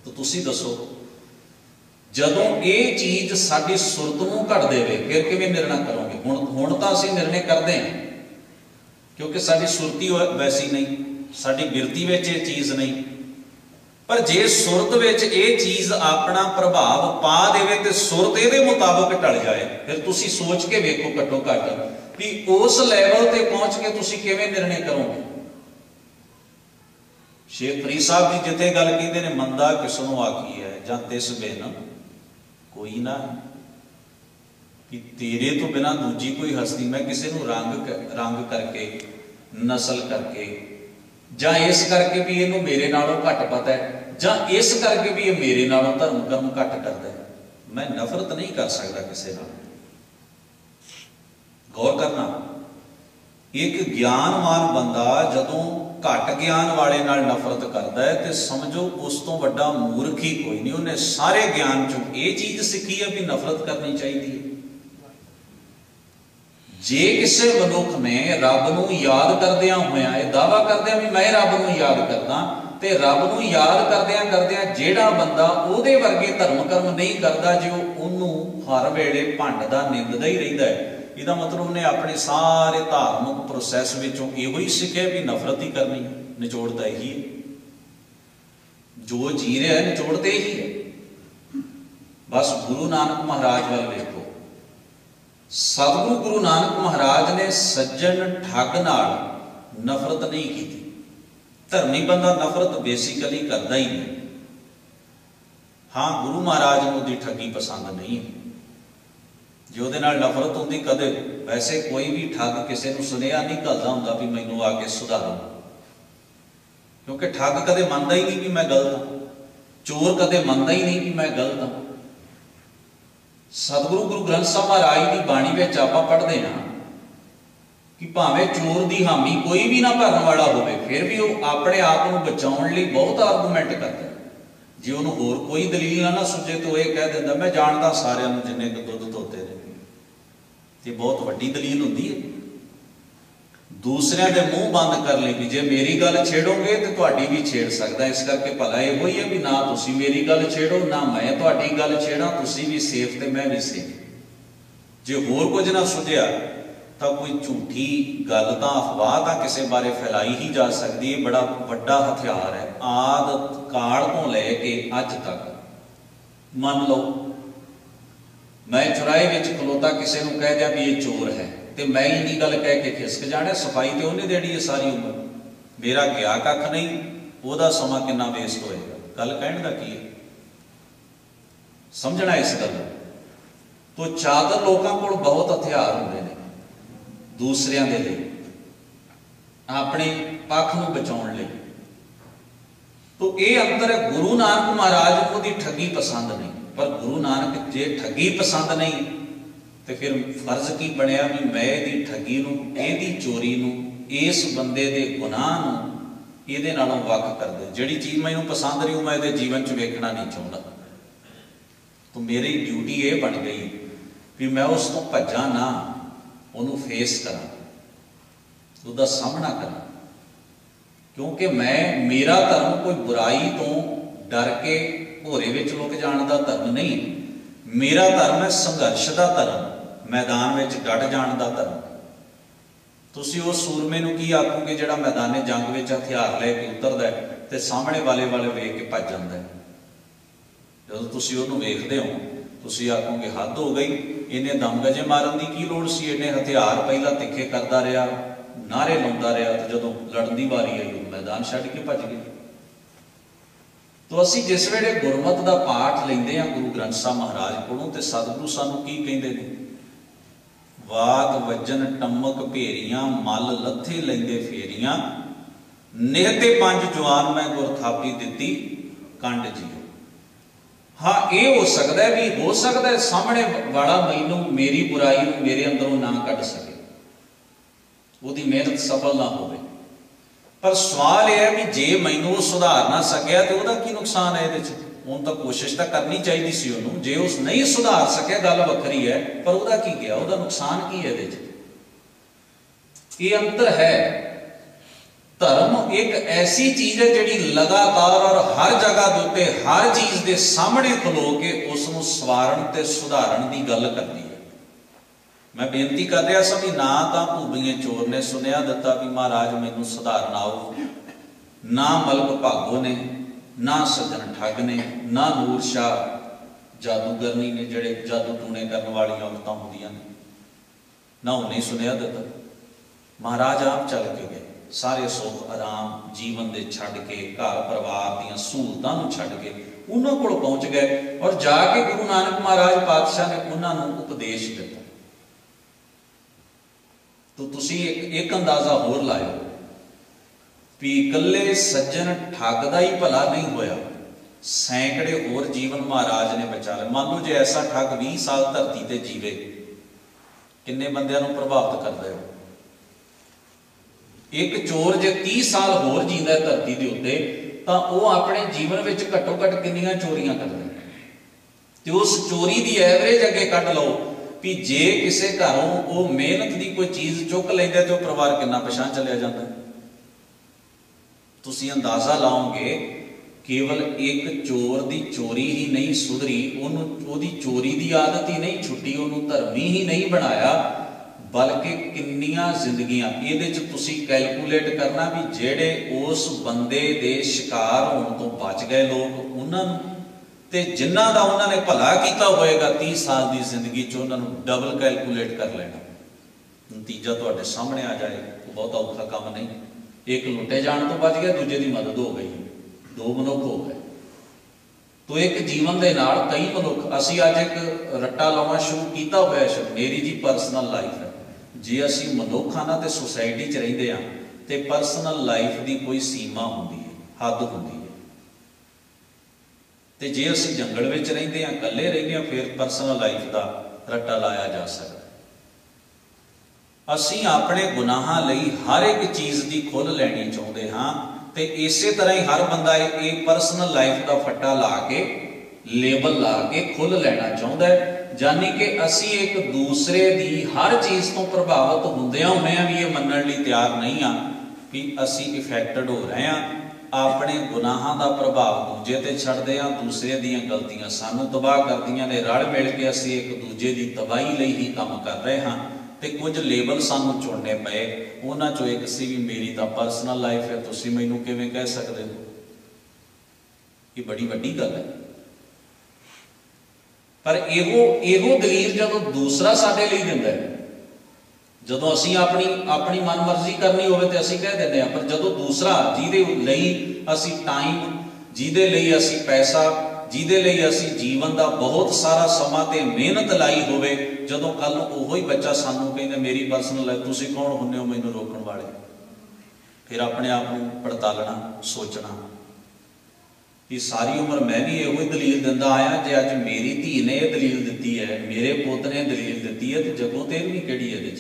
ਤਾਂ ਤੁਸੀਂ ਦੱਸੋ, ਜਦੋਂ ਇਹ ਚੀਜ਼ ਸਾਡੀ ਸੁਰਤ ਨੂੰ ਘੜ ਦੇਵੇ, ਫਿਰ ਕਿਵੇਂ ਨਿਰਣਾ ਕਰੋਗੇ? ਹੁਣ ਹੁਣ ਤਾਂ ਅਸੀਂ ਨਿਰਣੇ ਕਰਦੇ ਹਾਂ, ਕਿਉਂਕਿ ਸਾਡੀ ਸੁਰਤੀ ਵੈਸੀ ਨਹੀਂ। ਸਾਡੀ ਬਿਰਤੀ ਵਿੱਚ ਇਹ ਚੀਜ਼ ਨਹੀਂ। ਪਰ ਜੇ ਸੁਰਤ ਵਿੱਚ ਇਹ ਚੀਜ਼ ਆਪਣਾ ਪ੍ਰਭਾਵ ਪਾ ਦੇਵੇ ਤੇ ਸੁਰਤ ਇਹਦੇ ਮੁਤਾਬਕ ਢਲ ਜਾਏ, ਫਿਰ ਤੁਸੀਂ ਸੋਚ ਕੇ ਵੇਖੋ ਘੱਟੋ ਘੱਟ ਵੀ ਉਸ ਲੈਵਲ ਤੇ ਪਹੁੰਚ ਕੇ ਤੁਸੀਂ ਕਿਵੇਂ ਨਿਰਣੇ ਕਰੋਗੇ। ਸ਼ੇਖ ਫਰੀਦ ਸਾਹਿਬ ਜੀ ਜਿੱਥੇ ਗੱਲ ਕਹਿੰਦੇ ਨੇ, ਮੰਦਾ ਕਿਸ ਨੂੰ ਆਖੀ ਹੈ, ਜਾਂ ਤਿਸ ਬਿਨ ਕੋਈ ਨਾ। ਕਿ ਤੇਰੇ ਤੋਂ ਬਿਨਾ ਦੂਜੀ ਕੋਈ ਹਸਤੀ, ਮੈਂ ਕਿਸੇ ਨੂੰ ਰੰਗ ਰੰਗ ਕਰਕੇ, ਨਸਲ ਕਰਕੇ ਜਾਂ ਇਸ ਕਰਕੇ ਵੀ ਇਹਨੂੰ ਮੇਰੇ ਨਾਲੋਂ ਘੱਟ ਪਤਾ ਹੈ, ਜਾਂ ਇਸ ਕਰਕੇ ਵੀ ਇਹ ਮੇਰੇ ਨਾਲੋਂ ਧਰਮ ਕਰਮ ਘੱਟ ਕਰਦਾ ਹੈ। ਮੈਂ ਨਫ਼ਰਤ ਨਹੀਂ ਕਰ ਸਕਦਾ ਕਿਸੇ ਨਾਲ। ਗੌਰ ਕਰਨਾ, ਇੱਕ ਗਿਆਨਵਾਨ ਬੰਦਾ ਜਦੋਂ ਘੱਟ ਗਿਆਨ ਵਾਲੇ ਨਾਲ ਨਫ਼ਰਤ ਕਰਦਾ ਹੈ, ਤੇ ਸਮਝੋ ਉਸ ਤੋਂ ਵੱਡਾ ਮੂਰਖ ਹੀ ਕੋਈ ਨਹੀਂ। ਉਹਨੇ ਸਾਰੇ ਗਿਆਨ ਚੋਂ ਇਹ ਚੀਜ਼ ਸਿੱਖੀ ਹੈ ਵੀ ਨਫ਼ਰਤ ਕਰਨੀ ਚਾਹੀਦੀ ਹੈ। ਜੇ ਕਿਸੇ ਮਨੁੱਖ ਨੇ ਰੱਬ ਨੂੰ ਯਾਦ ਕਰਦਿਆਂ ਹੋਇਆਂ ਇਹ ਦਾਵਾ ਕਰਦਿਆਂ ਵੀ ਮੈਂ ਰੱਬ ਨੂੰ ਯਾਦ ਕਰਦਾ, ਤੇ ਰੱਬ ਨੂੰ ਯਾਦ ਕਰਦਿਆਂ ਕਰਦਿਆਂ ਜਿਹੜਾ ਬੰਦਾ ਉਹਦੇ ਵਰਗੇ ਧਰਮ ਕਰਮ ਨਹੀਂ ਕਰਦਾ, ਜੋ ਉਹਨੂੰ ਹਰ ਵੇਲੇ ਭੰਡ ਦਾ ਨਿੰਦਦਾ ਹੀ ਰਹਿੰਦਾ ਹੈ। ਇਹਦਾ ਮਤਲਬ ਉਹਨੇ ਆਪਣੇ ਸਾਰੇ ਧਾਰਮਿਕ ਪ੍ਰੋਸੈਸ ਵਿੱਚੋਂ ਇਹੋ ਹੀ ਸਿੱਖਿਆ ਵੀ ਨਫ਼ਰਤ ਹੀ ਕਰਨੀ ਨਿਚੋੜਦਾ ਇਹੀ ਹੈ। ਜੋ ਜੀ ਰਿਹਾ ਨਿਚੋੜਦੇ ਹੀ ਹੈ। ਬਸ ਗੁਰੂ ਨਾਨਕ ਮਹਾਰਾਜ ਵੱਲ ਵੇਖੋ। ਸਤਿਗੁਰੂ ਗੁਰੂ ਨਾਨਕ ਮਹਾਰਾਜ ਨੇ ਸੱਜਣ ਠੱਗ ਨਾਲ ਨਫ਼ਰਤ ਨਹੀਂ ਕੀਤੀ। ਧਰਮੀ ਬੰਦਾ ਨਫ਼ਰਤ ਬੇਸਿਕਲੀ ਕਰਦਾ ਹੀ ਨਹੀਂ। ਹਾਂ, ਗੁਰੂ ਮਹਾਰਾਜ ਨੂੰ ਦੀ ਠੱਗੀ ਪਸੰਦ ਨਹੀਂ ਜੇ ਉਹਦੇ ਨਾਲ ਨਫ਼ਰਤ ਹੁੰਦੀ ਕਦੇ, ਵੈਸੇ ਕੋਈ ਵੀ ਠੱਗ ਕਿਸੇ ਨੂੰ ਸੁਨੇਹਾ ਨਹੀਂ ਘੱਲਦਾ ਹੁੰਦਾ ਵੀ ਮੈਨੂੰ ਆ ਕੇ ਸੁਧਾਰੋ। ਕਿਉਂਕਿ ਠੱਗ ਕਦੇ ਮੰਨਦਾ ਹੀ ਨਹੀਂ ਵੀ ਮੈਂ ਗਲਤ ਹਾਂ। ਚੋਰ ਕਦੇ ਮੰਨਦਾ ਹੀ ਨਹੀਂ ਵੀ ਮੈਂ ਗਲਤ ਹਾਂ। ਸਤਿਗੁਰੂ ਗੁਰੂ ਗ੍ਰੰਥ ਸਾਹਿਬ ਮਹਾਰਾਜ ਦੀ ਬਾਣੀ ਵਿੱਚ ਆਪਾਂ ਪੜ੍ਹਦੇ ਹਾਂ ਕਿ ਭਾਵੇਂ ਚੋਰ ਦੀ ਹਾਮੀ ਕੋਈ ਵੀ ਨਾ ਭਰਨ ਵਾਲਾ ਹੋਵੇ, ਫਿਰ ਵੀ ਉਹ ਆਪਣੇ ਆਪ ਨੂੰ ਬਚਾਉਣ ਲਈ ਬਹੁਤ ਆਰਗੂਮੈਂਟ ਕਰਦਾ ਜੇ ਉਹਨੂੰ ਹੋਰ ਕੋਈ ਦਲੀਲ ਨਾ ਨਾ ਸੁਝੇ ਤਾਂ ਇਹ ਕਹਿ ਦਿੰਦਾ, ਮੈਂ ਜਾਣਦਾ ਸਾਰਿਆਂ ਨੂੰ ਜਿੰਨੇ ਕੁ ਦੁੱਧ ਧੋਤੇ ਨੇ। ਤੇ ਬਹੁਤ ਵੱਡੀ ਦਲੀਲ ਹੁੰਦੀ ਹੈ। ਦੂਸਰਿਆਂ ਦੇ ਮੂੰਹ ਬੰਦ ਕਰ ਲਈ ਵੀ ਜੇ ਮੇਰੀ ਗੱਲ ਛੇੜੋਗੇ ਤੇ ਤੁਹਾਡੀ ਵੀ ਛੇੜ ਸਕਦਾ। ਇਸ ਕਰਕੇ ਭਲਾ ਇਹੋ ਹੀ ਹੈ ਵੀ ਨਾ ਤੁਸੀਂ ਮੇਰੀ ਗੱਲ ਛੇੜੋ, ਨਾ ਮੈਂ ਤੁਹਾਡੀ ਗੱਲ ਛੇੜਾਂ, ਤੁਸੀਂ ਵੀ ਸੇਫ ਤੇ ਮੈਂ ਵੀ ਸੇਫ। ਜੇ ਹੋਰ ਕੁਝ ਨਾ ਸੁਝਿਆ, ਤਾਂ ਕੋਈ ਝੂਠੀ ਗੱਲ ਤਾਂ ਅਫਵਾਹ ਤਾਂ ਕਿਸੇ ਬਾਰੇ ਫੈਲਾਈ ਹੀ ਜਾ ਸਕਦੀ ਹੈ। ਬੜਾ ਵੱਡਾ ਹਥਿਆਰ ਹੈ। ਆਦ ਕਾਲ ਤੋਂ ਲੈ ਕੇ ਅੱਜ ਤੱਕ। ਮੰਨ ਲਓ, ਮੈਂ ਚੁਰਾਹੇ ਵਿੱਚ ਖਲੋਤਾ, ਕਿਸੇ ਨੂੰ ਕਹਿ ਦਿਆਂ ਵੀ ਇਹ ਚੋਰ ਹੈ। ਤੇ ਮੈਂ ਇੰਨੀ ਗੱਲ ਕਹਿ ਕੇ ਖਿਸਕ ਜਾਣਾ, ਸਫ਼ਾਈ ਤੇ ਉਹਨੇ ਦੇਣੀ ਹੈ ਸਾਰੀ ਉਮਰ। ਮੇਰਾ ਗਿਆ ਕੱਖ ਨਹੀਂ, ਉਹਦਾ ਸਮਾਂ ਕਿੰਨਾ ਵੇਸਟ ਹੋਏਗਾ? ਗੱਲ ਕਹਿਣ ਦਾ ਕੀ ਹੈ? ਸਮਝਣਾ ਇਸ ਗੱਲ ਤੋਂ ਚਾਦਰ ਲੋਕਾਂ ਕੋਲ ਬਹੁਤ ਹਥਿਆਰ ਹੁੰਦੇ ਨੇ, ਦੂਸਰਿਆਂ ਦੇ ਲਈ, ਆਪਣੇ ਪੱਖ ਨੂੰ ਬਚਾਉਣ ਲਈ। ਤੋਂ ਇਹ ਅੰਦਰ ਹੈ ਗੁਰੂ ਨਾਨਕ ਮਹਾਰਾਜ ਨੂੰ ਉਹਦੀ ਠੱਗੀ ਪਸੰਦ ਨਹੀਂ, ਪਰ ਗੁਰੂ ਨਾਨਕ ਜੇ ਠੱਗੀ ਪਸੰਦ ਨਹੀਂ ਤੇ ਫਿਰ ਫਰਜ਼ ਕੀ ਬਣਿਆ ਵੀ ਮੈਂ ਇਹਦੀ ਠੱਗੀ ਨੂੰ, ਇਹਦੀ ਚੋਰੀ ਨੂੰ, ਇਸ ਬੰਦੇ ਦੇ ਗੁਨਾਹ ਨੂੰ ਇਹਦੇ ਨਾਲੋਂ ਵੱਖ ਕਰ ਦੇ। ਜਿਹੜੀ ਚੀਜ਼ ਮੈਨੂੰ ਪਸੰਦ ਨਹੀਂ, ਉਹ ਮੈਂ ਇਹਦੇ ਜੀਵਨ 'ਚ ਵੇਖਣਾ ਨਹੀਂ ਚਾਹੁੰਦਾ। ਤਾਂ ਮੇਰੀ ਡਿਊਟੀ ਇਹ ਬਣ ਗਈ ਵੀ ਮੈਂ ਉਸ ਤੋਂ ਭੱਜਾਂ ਨਾ, ਉਹਨੂੰ ਫੇਸ ਕਰਾਂ, ਉਹਦਾ ਸਾਹਮਣਾ ਕਰਾਂ। ਕਿਉਂਕਿ ਮੈਂ, ਮੇਰਾ ਧਰਮ ਕੋਈ ਬੁਰਾਈ ਤੋਂ ਡਰ ਕੇ ਭੋਰੇ ਵਿੱਚ ਲੁਕ ਜਾਣ ਦਾ ਧਰਮ ਨਹੀਂ। ਮੇਰਾ ਧਰਮ ਹੈ ਸੰਘਰਸ਼ ਦਾ ਧਰਮ। ਮੈਦਾਨ ਵਿੱਚ ਡਟ ਜਾਣ ਦਾ ਧਰਮ। ਤੁਸੀਂ ਉਸ ਸੂਰਮੇ ਨੂੰ ਕੀ ਆਖੋਗੇ ਜਿਹੜਾ ਮੈਦਾਨੇ ਜੰਗ ਵਿੱਚ ਹਥਿਆਰ ਲੈ ਕੇ ਉਤਰਦਾ ਤੇ ਸਾਹਮਣੇ ਵਾਲੇ ਵਾਲੇ ਵੇਖ ਕੇ ਭੱਜ ਜਾਂਦਾ ਹੈ? ਜਦੋਂ ਤੁਸੀਂ ਉਹਨੂੰ ਵੇਖਦੇ ਹੋ, ਤੁਸੀਂ ਆਖੋਗੇ, ਹੱਦ ਹੋ ਗਈ। ਇਹਨੇ ਦਮ ਗਜੇ ਮਾਰਨ ਦੀ ਕੀ ਲੋੜ ਸੀ? ਇਹਨੇ ਹਥਿਆਰ ਪਹਿਲਾਂ ਤਿੱਖੇ ਕਰਦਾ ਰਿਹਾ ਨਾਰੇ ਲਾਉਂਦਾ ਰਿਹਾ ਤੇ ਜਦੋਂ ਲੜਨ ਦੀ ਵਾਰੀ ਆਈ, ਉਹ ਮੈਦਾਨ ਛੱਡ ਕੇ ਭੱਜ ਗਿਆ। ਤੋ ਅਸੀਂ ਜਿਸ ਵੇਲੇ ਗੁਰਮਤ ਦਾ ਪਾਠ ਲੈਂਦੇ ਆ ਗੁਰੂ ਗ੍ਰੰਥ ਸਾਹਿਬ ਮਹਾਰਾਜ ਕੋਲੋਂ ਤੇ ਸਤਿਗੁਰੂ ਸਾਨੂੰ ਕੀ ਕਹਿੰਦੇ ਨੇ? ਵਾਗ ਵਜਨ ਟੰਮਕ ਭੇਰੀਆਂ, ਮਲ ਲੱਥੇ ਲੈਂਦੇ ਫੇਰੀਆਂ। ਨਿਹਤੇ ਪੰਜ ਜਵਾਨ ਮੈਂ ਗੁਰ ਥਾਪੀ ਦਿੱਤੀ, ਕੰਡ ਜੀਓ। ਹਾਂ, ਇਹ ਹੋ ਸਕਦਾ ਵੀ, ਹੋ ਸਕਦਾ ਸਾਹਮਣੇ ਵਾਲਾ ਮੈਨੂੰ ਮੇਰੀ ਬੁਰਾਈ ਨੂੰ ਮੇਰੇ ਅੰਦਰੋਂ ਨਾ ਕੱਢ ਸਕੇ। ਉਹਦੀ ਮਿਹਨਤ ਸਫਲ ਨਾ ਹੋਵੇ। ਪਰ ਸਵਾਲ ਇਹ ਹੈ ਵੀ ਜੇ ਮੈਨੂੰ ਉਹ ਸੁਧਾਰ ਨਾ ਸਕਿਆ ਤੇ ਉਹਦਾ ਕੀ ਨੁਕਸਾਨ ਹੈ ਇਹਦੇ 'ਚ? ਹੁਣ ਤਾਂ ਕੋਸ਼ਿਸ਼ ਤਾਂ ਕਰਨੀ ਚਾਹੀਦੀ ਸੀ ਉਹਨੂੰ। ਜੇ ਉਸ ਨਹੀਂ ਸੁਧਾਰ ਸਕਿਆ, ਗੱਲ ਵੱਖਰੀ ਹੈ, ਪਰ ਉਹਦਾ ਕੀ ਗਿਆ? ਉਹਦਾ ਨੁਕਸਾਨ ਕੀ ਹੈ ਇਹਦੇ 'ਚ? ਇਹ ਅੰਤਰ ਹੈ? ਧਰਮ ਇੱਕ ਐਸੀ ਚੀਜ਼ ਹੈ ਜਿਹੜੀ ਲਗਾਤਾਰ ਔਰ ਹਰ ਜਗ੍ਹਾ ਦੇ ਉੱਤੇ ਹਰ ਚੀਜ਼ ਦੇ ਸਾਹਮਣੇ ਖਲੋ ਕੇ ਉਸ ਨੂੰ ਸਵਾਰਨ ਤੇ ਸੁਧਾਰਨ ਦੀ ਗੱਲ ਕਰਦੀ ਹੈ। ਮੈਂ ਬੇਨਤੀ ਕਰ ਰਿਹਾ ਸਾਂ ਵੀ ਨਾ ਤਾਂ ਭੂਬੀਏ ਚੋਰ ਨੇ ਸੁਨੇਹਾ ਦਿੱਤਾ ਵੀ ਮਹਾਰਾਜ ਮੈਨੂੰ ਸੁਧਾਰਨ ਆਓ। ਨਾ ਮਲਕ ਭਾਗੋ ਨੇ। ਨਾ ਸੱਜਣ ਠੱਗ ਨੇ, ਨਾ ਨੂਰ ਸ਼ਾ ਜਾਦੂਗਰਨੀ ਨੇ ਜਿਹੜੇ ਜਾਦੂ ਟੂਣੇ ਕਰਨ ਵਾਲੀਆਂ ਔਰਤਾਂ ਹੁੰਦੀਆਂ ਨੇ। ਨਾ ਉਹਨੇ ਸੁਨੇਹਾ ਦਿੱਤਾ। ਮਹਾਰਾਜ ਆਪ ਚੱਲ ਕੇ ਗਏ। ਸਾਰੇ ਸੁੱਖ, ਆਰਾਮ, ਜੀਵਨ ਦੇ ਛੱਡ ਕੇ, ਘਰ ਪਰਿਵਾਰ ਦੀਆਂ ਸਹੂਲਤਾਂ ਨੂੰ ਛੱਡ ਕੇ ਉਹਨਾਂ ਕੋਲ ਪਹੁੰਚ ਗਏ ਔਰ ਜਾ ਕੇ ਗੁਰੂ ਨਾਨਕ ਮਹਾਰਾਜ ਪਾਤਸ਼ਾਹ ਨੇ ਉਹਨਾਂ ਨੂੰ ਉਪਦੇਸ਼ ਦਿੱਤਾ। ਤੋ ਤੁਸੀਂ ਇੱਕ ਇੱਕ ਅੰਦਾਜ਼ਾ ਹੋਰ ਲਾਇਓ। ਵੀ ਇਕੱਲੇ ਸੱਜਣ ਠੱਗ ਦਾ ਹੀ ਭਲਾ ਨਹੀਂ ਹੋਇਆ। ਸੈਂਕੜੇ ਹੋਰ ਜੀਵਨ ਮਹਾਰਾਜ ਨੇ ਬਚਾ ਲਏ। ਮੰਨ ਲਓ ਜੇ ਐਸਾ ਠੱਗ 20 ਸਾਲ ਧਰਤੀ ਤੇ ਜੀਵੇ, ਕਿੰਨੇ ਬੰਦਿਆਂ ਨੂੰ ਪ੍ਰਭਾਵਿਤ ਕਰਦਾ ਹੈ ਇੱਕ ਚੋਰ ਜੇ 30 ਸਾਲ ਹੋਰ ਜੀਂਦਾ ਹੈ ਧਰਤੀ ਦੇ ਉੱਤੇ, ਤਾਂ ਉਹ ਆਪਣੇ ਜੀਵਨ ਵਿੱਚ ਘੱਟੋ ਘੱਟ ਕਿੰਨੀਆਂ ਚੋਰੀਆਂ ਕਰਦਾ ਤੇ ਉਸ ਚੋਰੀ ਦੀ ਐਵਰੇਜ ਅੱਗੇ ਕੱਢ ਲਓ ਵੀ ਜੇ ਕਿਸੇ ਘਰੋਂ ਉਹ ਮਿਹਨਤ ਦੀ ਕੋਈ ਚੀਜ਼ ਚੁੱਕ ਲੈਂਦਾ ਤੇ ਉਹ ਪਰਿਵਾਰ ਕਿੰਨਾ ਪਛਾਣ ਚਲਿਆ ਜਾਂਦਾ ਤੁਸੀਂ ਅੰਦਾਜ਼ਾ ਲਾਓਗੇ, ਕੇਵਲ ਇੱਕ ਚੋਰ ਦੀ ਚੋਰੀ ਹੀ ਨਹੀਂ ਸੁਧਰੀ, ਉਹਨੂੰ, ਉਹਦੀ ਚੋਰੀ ਦੀ ਆਦਤ ਹੀ ਨਹੀਂ ਛੁੱਟੀ, ਉਹਨੂੰ ਧਰਮੀ ਹੀ ਨਹੀਂ ਬਣਾਇਆ, ਬਲਕਿ ਕਿੰਨੀਆਂ ਜ਼ਿੰਦਗੀਆਂ। ਇਹਦੇ ਚ ਤੁਸੀਂ ਕੈਲਕੂਲੇਟ ਕਰਨਾ ਵੀ ਜਿਹੜੇ ਉਸ ਬੰਦੇ ਦੇ ਸ਼ਿਕਾਰ ਹੋਣ ਤੋਂ ਬਚ ਗਏ ਲੋਕ, ਉਹਨਾਂ ਨੂੰ, ਤੇ ਜਿਨ੍ਹਾਂ ਦਾ ਉਹਨਾਂ ਨੇ ਭਲਾ ਕੀਤਾ ਹੋਏਗਾ 30 ਸਾਲ ਦੀ ਜ਼ਿੰਦਗੀ ਚ ਉਹਨਾਂ ਨੂੰ ਡਬਲ ਕੈਲਕੂਲੇਟ ਕਰ ਲੈਣਾ। ਨਤੀਜਾ ਤੁਹਾਡੇ ਸਾਹਮਣੇ ਆ ਜਾਏ ਬਹੁਤਾ ਔਖਾ ਕੰਮ ਨਹੀਂ। ਇੱਕ ਲੁੱਟੇ ਜਾਣ ਤੋਂ ਬਚ ਗਿਆ, ਦੂਜੇ ਦੀ ਮਦਦ ਹੋ ਗਈ। ਦੋ ਮਨੁੱਖ ਹੋ ਗਏ। ਤੋ ਇੱਕ ਜੀਵਨ ਦੇ ਨਾਲ ਕਈ ਮਨੁੱਖ, ਅਸੀਂ ਅੱਜ ਇੱਕ ਰੱਟਾ ਲਾਉਣਾ ਸ਼ੁਰੂ ਕੀਤਾ ਹੋਇਆ ਹੈ, ਮੇਰੀ ਜੀ ਪਰਸਨਲ ਲਾਈਫ ਹੈ। ਜੇ ਅਸੀਂ ਮਨੁੱਖਾਂ ਨਾਲ ਤੇ ਸੁਸਾਇਟੀ 'ਚ ਰਹਿੰਦੇ ਆ ਤੇ ਪਰਸਨਲ ਲਾਈਫ ਦੀ ਕੋਈ ਸੀਮਾ ਹੁੰਦੀ ਹੈ, ਹੱਦ ਹੁੰਦੀ ਹੈ। ਤੇ ਜੇ ਅਸੀਂ ਜੰਗਲ ਵਿੱਚ ਰਹਿੰਦੇ ਆ ਇਕੱਲੇ ਰਹਿੰਦੇ ਆ ਫਿਰ ਪਰਸਨਲ ਲਾਈਫ ਦਾ ਰੱਟਾ ਲਾਇਆ ਜਾ ਸਕਦਾ ਅਸੀਂ ਆਪਣੇ ਗੁਨਾਹਾਂ ਲਈ ਹਰ ਇੱਕ ਚੀਜ਼ ਦੀ ਖੁੱਲ ਲੈਣੀ ਚਾਹੁੰਦੇ ਹਾਂ ਤੇ ਇਸੇ ਤਰ੍ਹਾਂ ਹੀ ਹਰ ਬੰਦਾ ਇਹ ਪਰਸਨਲ ਲਾਈਫ ਦਾ ਫੱਟਾ ਲਾ ਕੇ ਲੇਬਲ ਲਾ ਕੇ ਖੁੱਲ ਲੈਣਾ ਚਾਹੁੰਦਾ ਹੈ। ਜਾਨੀ ਕਿ ਅਸੀਂ ਇੱਕ ਦੂਸਰੇ ਦੀ ਹਰ ਚੀਜ਼ ਤੋਂ ਪ੍ਰਭਾਵਿਤ ਹੁੰਦਿਆਂ ਹੋਇਆਂ ਵੀ ਇਹ ਮੰਨਣ ਲਈ ਤਿਆਰ ਨਹੀਂ ਆ ਕਿ ਅਸੀਂ ਇਫੈਕਟਡ ਹੋ ਰਹੇ ਹਾਂ। ਆਪਣੇ ਗੁਨਾਹਾਂ ਦਾ ਪ੍ਰਭਾਵ ਦੂਜੇ ਤੇ ਛੱਡਦੇ ਹਾਂ, ਦੂਸਰੇ ਦੀਆਂ ਗਲਤੀਆਂ ਸਾਨੂੰ ਤਬਾਹ ਕਰਦੀਆਂ ਨੇ। ਰਲ ਮਿਲ ਕੇ ਅਸੀਂ ਇੱਕ ਦੂਜੇ ਦੀ ਤਬਾਹੀ ਲਈ ਹੀ ਕੰਮ ਕਰ ਰਹੇ ਹਾਂ। ਤੇ ਕੁਝ ਲੇਬਲ ਸਾਨੂੰ ਚੁਣਨੇ ਪਏ। ਉਹਨਾਂ ਚੋਂ ਇੱਕ ਸੀ ਵੀ ਮੇਰੀ ਤਾਂ ਪਰਸਨਲ ਲਾਈਫ ਹੈ, ਤੁਸੀਂ ਮੈਨੂੰ ਕਿਵੇਂ ਕਹਿ ਸਕਦੇ ਹੋ? ਇਹ ਬੜੀ ਵੱਡੀ ਗੱਲ ਹੈ। ਪਰ ਇਹੋ ਇਹੋ ਦਲੀਲ ਜਦੋਂ ਦੂਸਰਾ ਸਾਡੇ ਲਈ ਦਿੰਦਾ ਹੈ, ਜਦੋਂ ਅਸੀਂ ਆਪਣੀ ਆਪਣੀ ਮਨਮਰਜ਼ੀ ਕਰਨੀ ਹੋਵੇ ਤੇ ਅਸੀਂ ਕਹਿ ਦਿੰਦੇ ਆ ਪਰ ਜਦੋਂ ਦੂਸਰਾ ਜਿਹਦੇ ਲਈ ਅਸੀਂ ਟਾਈਮ ਜਿਹਦੇ ਲਈ ਅਸੀਂ ਪੈਸਾ ਜਿਹਦੇ ਲਈ ਅਸੀਂ ਜੀਵਨ ਦਾ ਬਹੁਤ ਸਾਰਾ ਸਮਾਂ ਤੇ ਮਿਹਨਤ ਲਾਈ ਹੋਵੇ, ਜਦੋਂ ਕੱਲ ਨੂੰ ਉਹੋ ਹੀ ਬੱਚਾ ਸਾਨੂੰ ਕਹਿੰਦਾ, ਮੇਰੀ ਪਰਸਨਲ ਲਾਈਫ ਤੁਸੀਂ ਕੌਣ ਹੁੰਨੇ ਹੋ ਮੈਨੂੰ ਰੋਕਣ ਵਾਲੇ? ਫਿਰ ਆਪਣੇ ਆਪ ਨੂੰ ਪੜਤਾਲਣਾ, ਸੋਚਣਾ। ਕਿ ਸਾਰੀ ਉਮਰ ਮੈਂ ਵੀ ਇਹੋ ਹੀ ਦਲੀਲ ਦਿੰਦਾ ਆਇਆ, ਜੇ ਅੱਜ ਮੇਰੀ ਧੀ ਨੇ ਇਹ ਦਲੀਲ ਦਿੱਤੀ ਹੈ, ਮੇਰੇ ਪੁੱਤ ਨੇ ਦਲੀਲ ਦਿੱਤੀ ਹੈ, ਤੇ ਜਗੋ ਵੀ ਕਿਹੜੀ ਇਹਦੇ 'ਚ?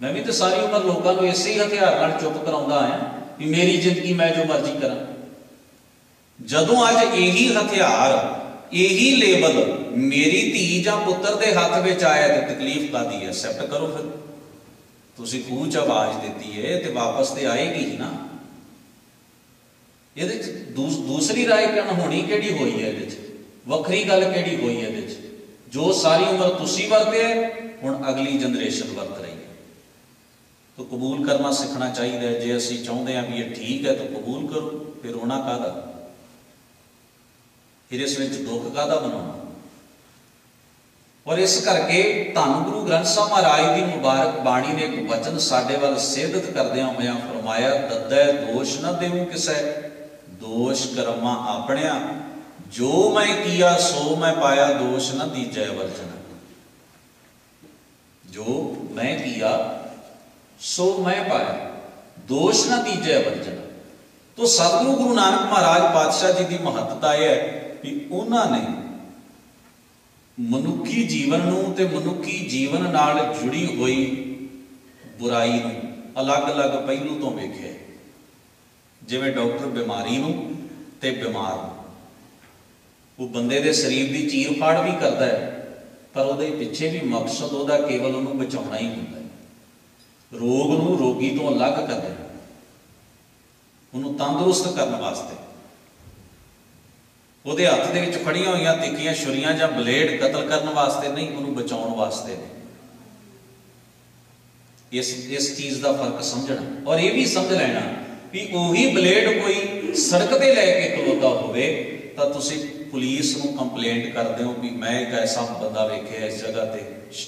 ਮੈਂ ਵੀ ਤਾਂ ਸਾਰੀ ਉਮਰ ਲੋਕਾਂ ਨੂੰ ਇਸੇ ਹੀ ਹਥਿਆਰ ਨਾਲ ਚੁੱਪ ਕਰਾਉਂਦਾ ਆਇਆ, ਵੀ ਮੇਰੀ ਜ਼ਿੰਦਗੀ ਮੈਂ ਜੋ ਮਰਜ਼ੀ ਕਰਾਂ। ਜਦੋਂ ਅੱਜ ਇਹੀ ਹਥਿਆਰ, ਇਹੀ ਲੇਬਲ ਮੇਰੀ ਧੀ ਜਾਂ ਪੁੱਤਰ ਦੇ ਹੱਥ ਵਿੱਚ ਆਇਆ ਤੇ ਤਕਲੀਫ ਕਾਦੀ ਹੈ? ਐਕਸੈਪਟ ਕਰੋ ਫਿਰ। ਤੁਸੀਂ ਖੂਚ ਆਵਾਜ਼ ਦਿੱਤੀ ਹੈ ਤੇ ਵਾਪਸ ਤੇ ਆਏਗੀ ਹੀ ਨਾ। ਇਹਦੇ ਚ ਦੂਸਰੀ ਰਾਏ ਕਣ ਹੋਣੀ? ਕਿਹੜੀ ਹੋਈ ਹੈ ਇਹਦੇ ਚ? ਵੱਖਰੀ ਗੱਲ ਕਿਹੜੀ ਹੋਈ ਹੈ ਇਹਦੇ ਚ? ਜੋ ਸਾਰੀ ਉਮਰ ਤੁਸੀਂ ਵਰਤੇ ਹੁਣ ਅਗਲੀ ਜਨਰੇਸ਼ਨ ਵਰਤ ਰਹੀ ਹੈ। ਤਾਂ ਕਬੂਲ ਕਰਨਾ ਸਿੱਖਣਾ ਚਾਹੀਦਾ ਜੇ ਅਸੀਂ ਚਾਹੁੰਦੇ ਹਾਂ ਵੀ ਇਹ ਠੀਕ ਹੈ, ਤਾਂ ਕਬੂਲ ਕਰੋ। ਫਿਰ ਹੋਣਾ ਕਾਹਦਾ? ਫਿਰ ਇਸ ਵਿੱਚ ਦੁੱਖ ਕਾਦਾ ਬਣਾਉਣਾ ਔਰ ਇਸ ਕਰਕੇ ਧੰਨ ਗੁਰੂ ਗ੍ਰੰਥ ਸਾਹਿਬ ਮਹਾਰਾਜ ਦੀ ਮੁਬਾਰਕ ਬਾਣੀ ਨੇ ਇੱਕ ਵਚਨ ਸਾਡੇ ਵੱਲ ਸਿੱਧਤ ਕਰਦਿਆਂ ਹੋਇਆਂ ਫਰਮਾਇਆ, ਦੱਦੈ ਦੋਸ਼ ਨਾ ਦੇਵੂ ਕਿਸੈ, ਦੋਸ਼ ਕਰਮਾ ਆਪਣਿਆ, ਜੋ ਮੈਂ ਕੀਆ, ਸੋ ਮੈਂ ਪਾਇਆ, ਦੋਸ਼ ਨਾ ਦੀਜੈ ਵਰਜਨ। ਜੋ ਮੈਂ ਕੀਆ, ਸੋ ਮੈਂ ਪਾਇਆ, ਦੋਸ਼ ਨਾ ਦੀਜੈ ਵਰਜਨ। ਤੋ ਸਤਿਗੁਰੂ ਗੁਰੂ ਨਾਨਕ ਮਹਾਰਾਜ ਪਾਤਸ਼ਾਹ ਜੀ ਦੀ ਮਹੱਤਤਾ ਇਹ ਹੈ ਕਿ ਉਹਨਾਂ ਨੇ ਮਨੁੱਖੀ ਜੀਵਨ ਨੂੰ ਤੇ ਮਨੁੱਖੀ ਜੀਵਨ ਨਾਲ ਜੁੜੀ ਹੋਈ ਬੁਰਾਈ ਨੂੰ ਅਲੱਗ-ਅਲੱਗ ਪਹਿਲੂ ਤੋਂ ਵੇਖਿਆ ਜਿਵੇਂ ਡਾਕਟਰ ਬਿਮਾਰੀ ਨੂੰ ਤੇ ਬਿਮਾਰ ਨੂੰ। ਉਹ ਬੰਦੇ ਦੇ ਸਰੀਰ ਦੀ ਚੀਰ ਫਾੜ ਵੀ ਕਰਦਾ ਹੈ, ਪਰ ਉਹਦੇ ਪਿੱਛੇ ਵੀ ਮਕਸਦ ਉਹਦਾ ਕੇਵਲ ਉਹਨੂੰ ਬਚਾਉਣਾ ਹੀ ਹੁੰਦਾ ਹੈ। ਰੋਗ ਨੂੰ ਰੋਗੀ ਤੋਂ ਅਲੱਗ ਕਰਦਾ ਉਹਨੂੰ ਤੰਦਰੁਸਤ ਕਰਨ ਵਾਸਤੇ। ਉਹਦੇ ਹੱਥ ਦੇ ਵਿੱਚ ਫੜੀਆਂ ਹੋਈਆਂ ਤਿੱਖੀਆਂ ਛੁਰੀਆਂ ਜਾਂ ਬਲੇਡ ਕਤਲ ਕਰਨ ਵਾਸਤੇ ਨਹੀਂ, ਉਹਨੂੰ ਬਚਾਉਣ ਵਾਸਤੇ ਇਸ ਇਸ ਚੀਜ਼ ਦਾ ਫ਼ਰਕ ਸਮਝਣਾ। ਔਰ ਇਹ ਵੀ ਸਮਝ ਲੈਣਾ ਵੀ ਉਹੀ ਬਲੇਡ ਕੋਈ ਸੜਕ ਤੇ ਲੈ ਕੇ ਖਲੋਤਾ ਹੋਵੇ, ਤਾਂ ਤੁਸੀਂ ਪੁਲਿਸ ਨੂੰ ਕੰਪਲੇਂਟ ਕਰਦੇ ਹੋ ਵੀ ਮੈਂ ਇੱਕ ਐਸਾ ਬੰਦਾ ਵੇਖਿਆ ਇਸ ਜਗ੍ਹਾ ਤੇ,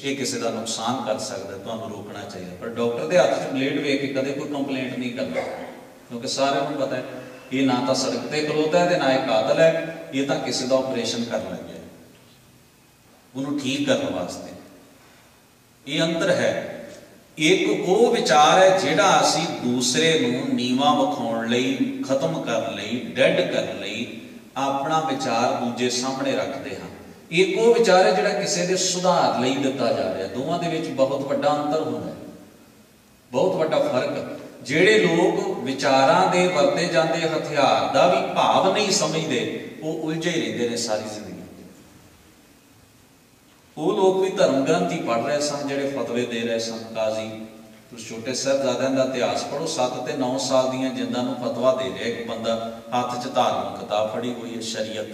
ਇਹ ਕਿਸੇ ਦਾ ਨੁਕਸਾਨ ਕਰ ਸਕਦਾ, ਤੁਹਾਨੂੰ ਰੋਕਣਾ ਚਾਹੀਦਾ। ਪਰ ਡਾਕਟਰ ਦੇ ਹੱਥ 'ਚ ਬਲੇਡ ਵੇਖ ਕੇ ਕਦੇ ਕੋਈ ਕੰਪਲੇਂਟ ਨਹੀਂ ਕਰਦਾ। ਕਿਉਂਕਿ ਸਾਰਿਆਂ ਨੂੰ ਪਤਾ ਹੈ ਇਹ ਨਾ ਤਾਂ ਸੜਕ ਤੇ ਖਲੋਤਾ ਹੈ ਤੇ ਨਾ ਇਹ ਕਾਤਲ ਹੈ, ਇਹ ਤਾਂ ਕਿਸੇ ਦਾ ਆਪਰੇਸ਼ਨ ਕਰਨ ਲੱਗਿਆ ਉਹਨੂੰ ਠੀਕ ਕਰਨ ਵਾਸਤੇ। ਇਹ ਅੰਤਰ ਹੈ। ਇੱਕ ਉਹ ਵਿਚਾਰ ਹੈ ਜਿਹੜਾ ਅਸੀਂ ਦੂਸਰੇ ਨੂੰ ਨੀਵਾ ਵਿਖਾਉਣ ਲਈ, ਖਤਮ ਕਰਨ ਲਈ ਡੈਡ ਕਰਨ ਲਈ ਆਪਣਾ ਵਿਚਾਰ ਦੂਜੇ ਸਾਹਮਣੇ ਰੱਖਦੇ ਹਾਂ। ਇੱਕ ਉਹ ਵਿਚਾਰ ਹੈ ਜਿਹੜਾ ਕਿਸੇ ਦੇ ਸੁਧਾਰ ਲਈ ਦਿੱਤਾ ਜਾ ਰਿਹਾ। ਦੋਵਾਂ ਦੇ ਵਿੱਚ ਬਹੁਤ ਵੱਡਾ ਅੰਤਰ ਹੁੰਦਾ ਹੈ। ਬਹੁਤ ਵੱਡਾ ਫ਼ਰਕ। ਜਿਹੜੇ ਲੋਕ ਵਿਚਾਰਾਂ ਦੇ ਵਰਤੇ ਜਾਂਦੇ ਹਥਿਆਰ ਦਾ ਵੀ ਭਾਵ ਨਹੀਂ ਸਮਝਦੇ, ਉਹ ਉਲਝੇ ਰਹਿੰਦੇ ਨੇ ਸਾਰੀ ਜ਼ਿੰਦਗੀ। ਉਹ ਲੋਕ ਵੀ ਧਰਮ ਗ੍ਰੰਥੀ ਹੀ ਪੜ੍ਹ ਰਹੇ ਸਨ, ਜਿਹੜੇ ਫਤਵੇ ਦੇ ਰਹੇ ਸਨ, ਕਾਜ਼ੀ। ਤੁਸੀਂ ਛੋਟੇ ਸਾਹਿਬਜ਼ਾਦਿਆਂ ਦਾ ਇਤਿਹਾਸ ਪੜ੍ਹੋ 7 ਤੇ 9 ਸਾਲ ਦੀਆਂ ਜਿੰਦਾਂ ਨੂੰ ਫਤਵਾ ਦੇ ਰਿਹਾ ਇੱਕ ਬੰਦਾ, ਹੱਥ 'ਚ ਧਾਰਮਿਕ ਕਿਤਾਬ ਫੜੀ ਹੋਈ ਹੈ, ਸ਼ਰੀਅਤ।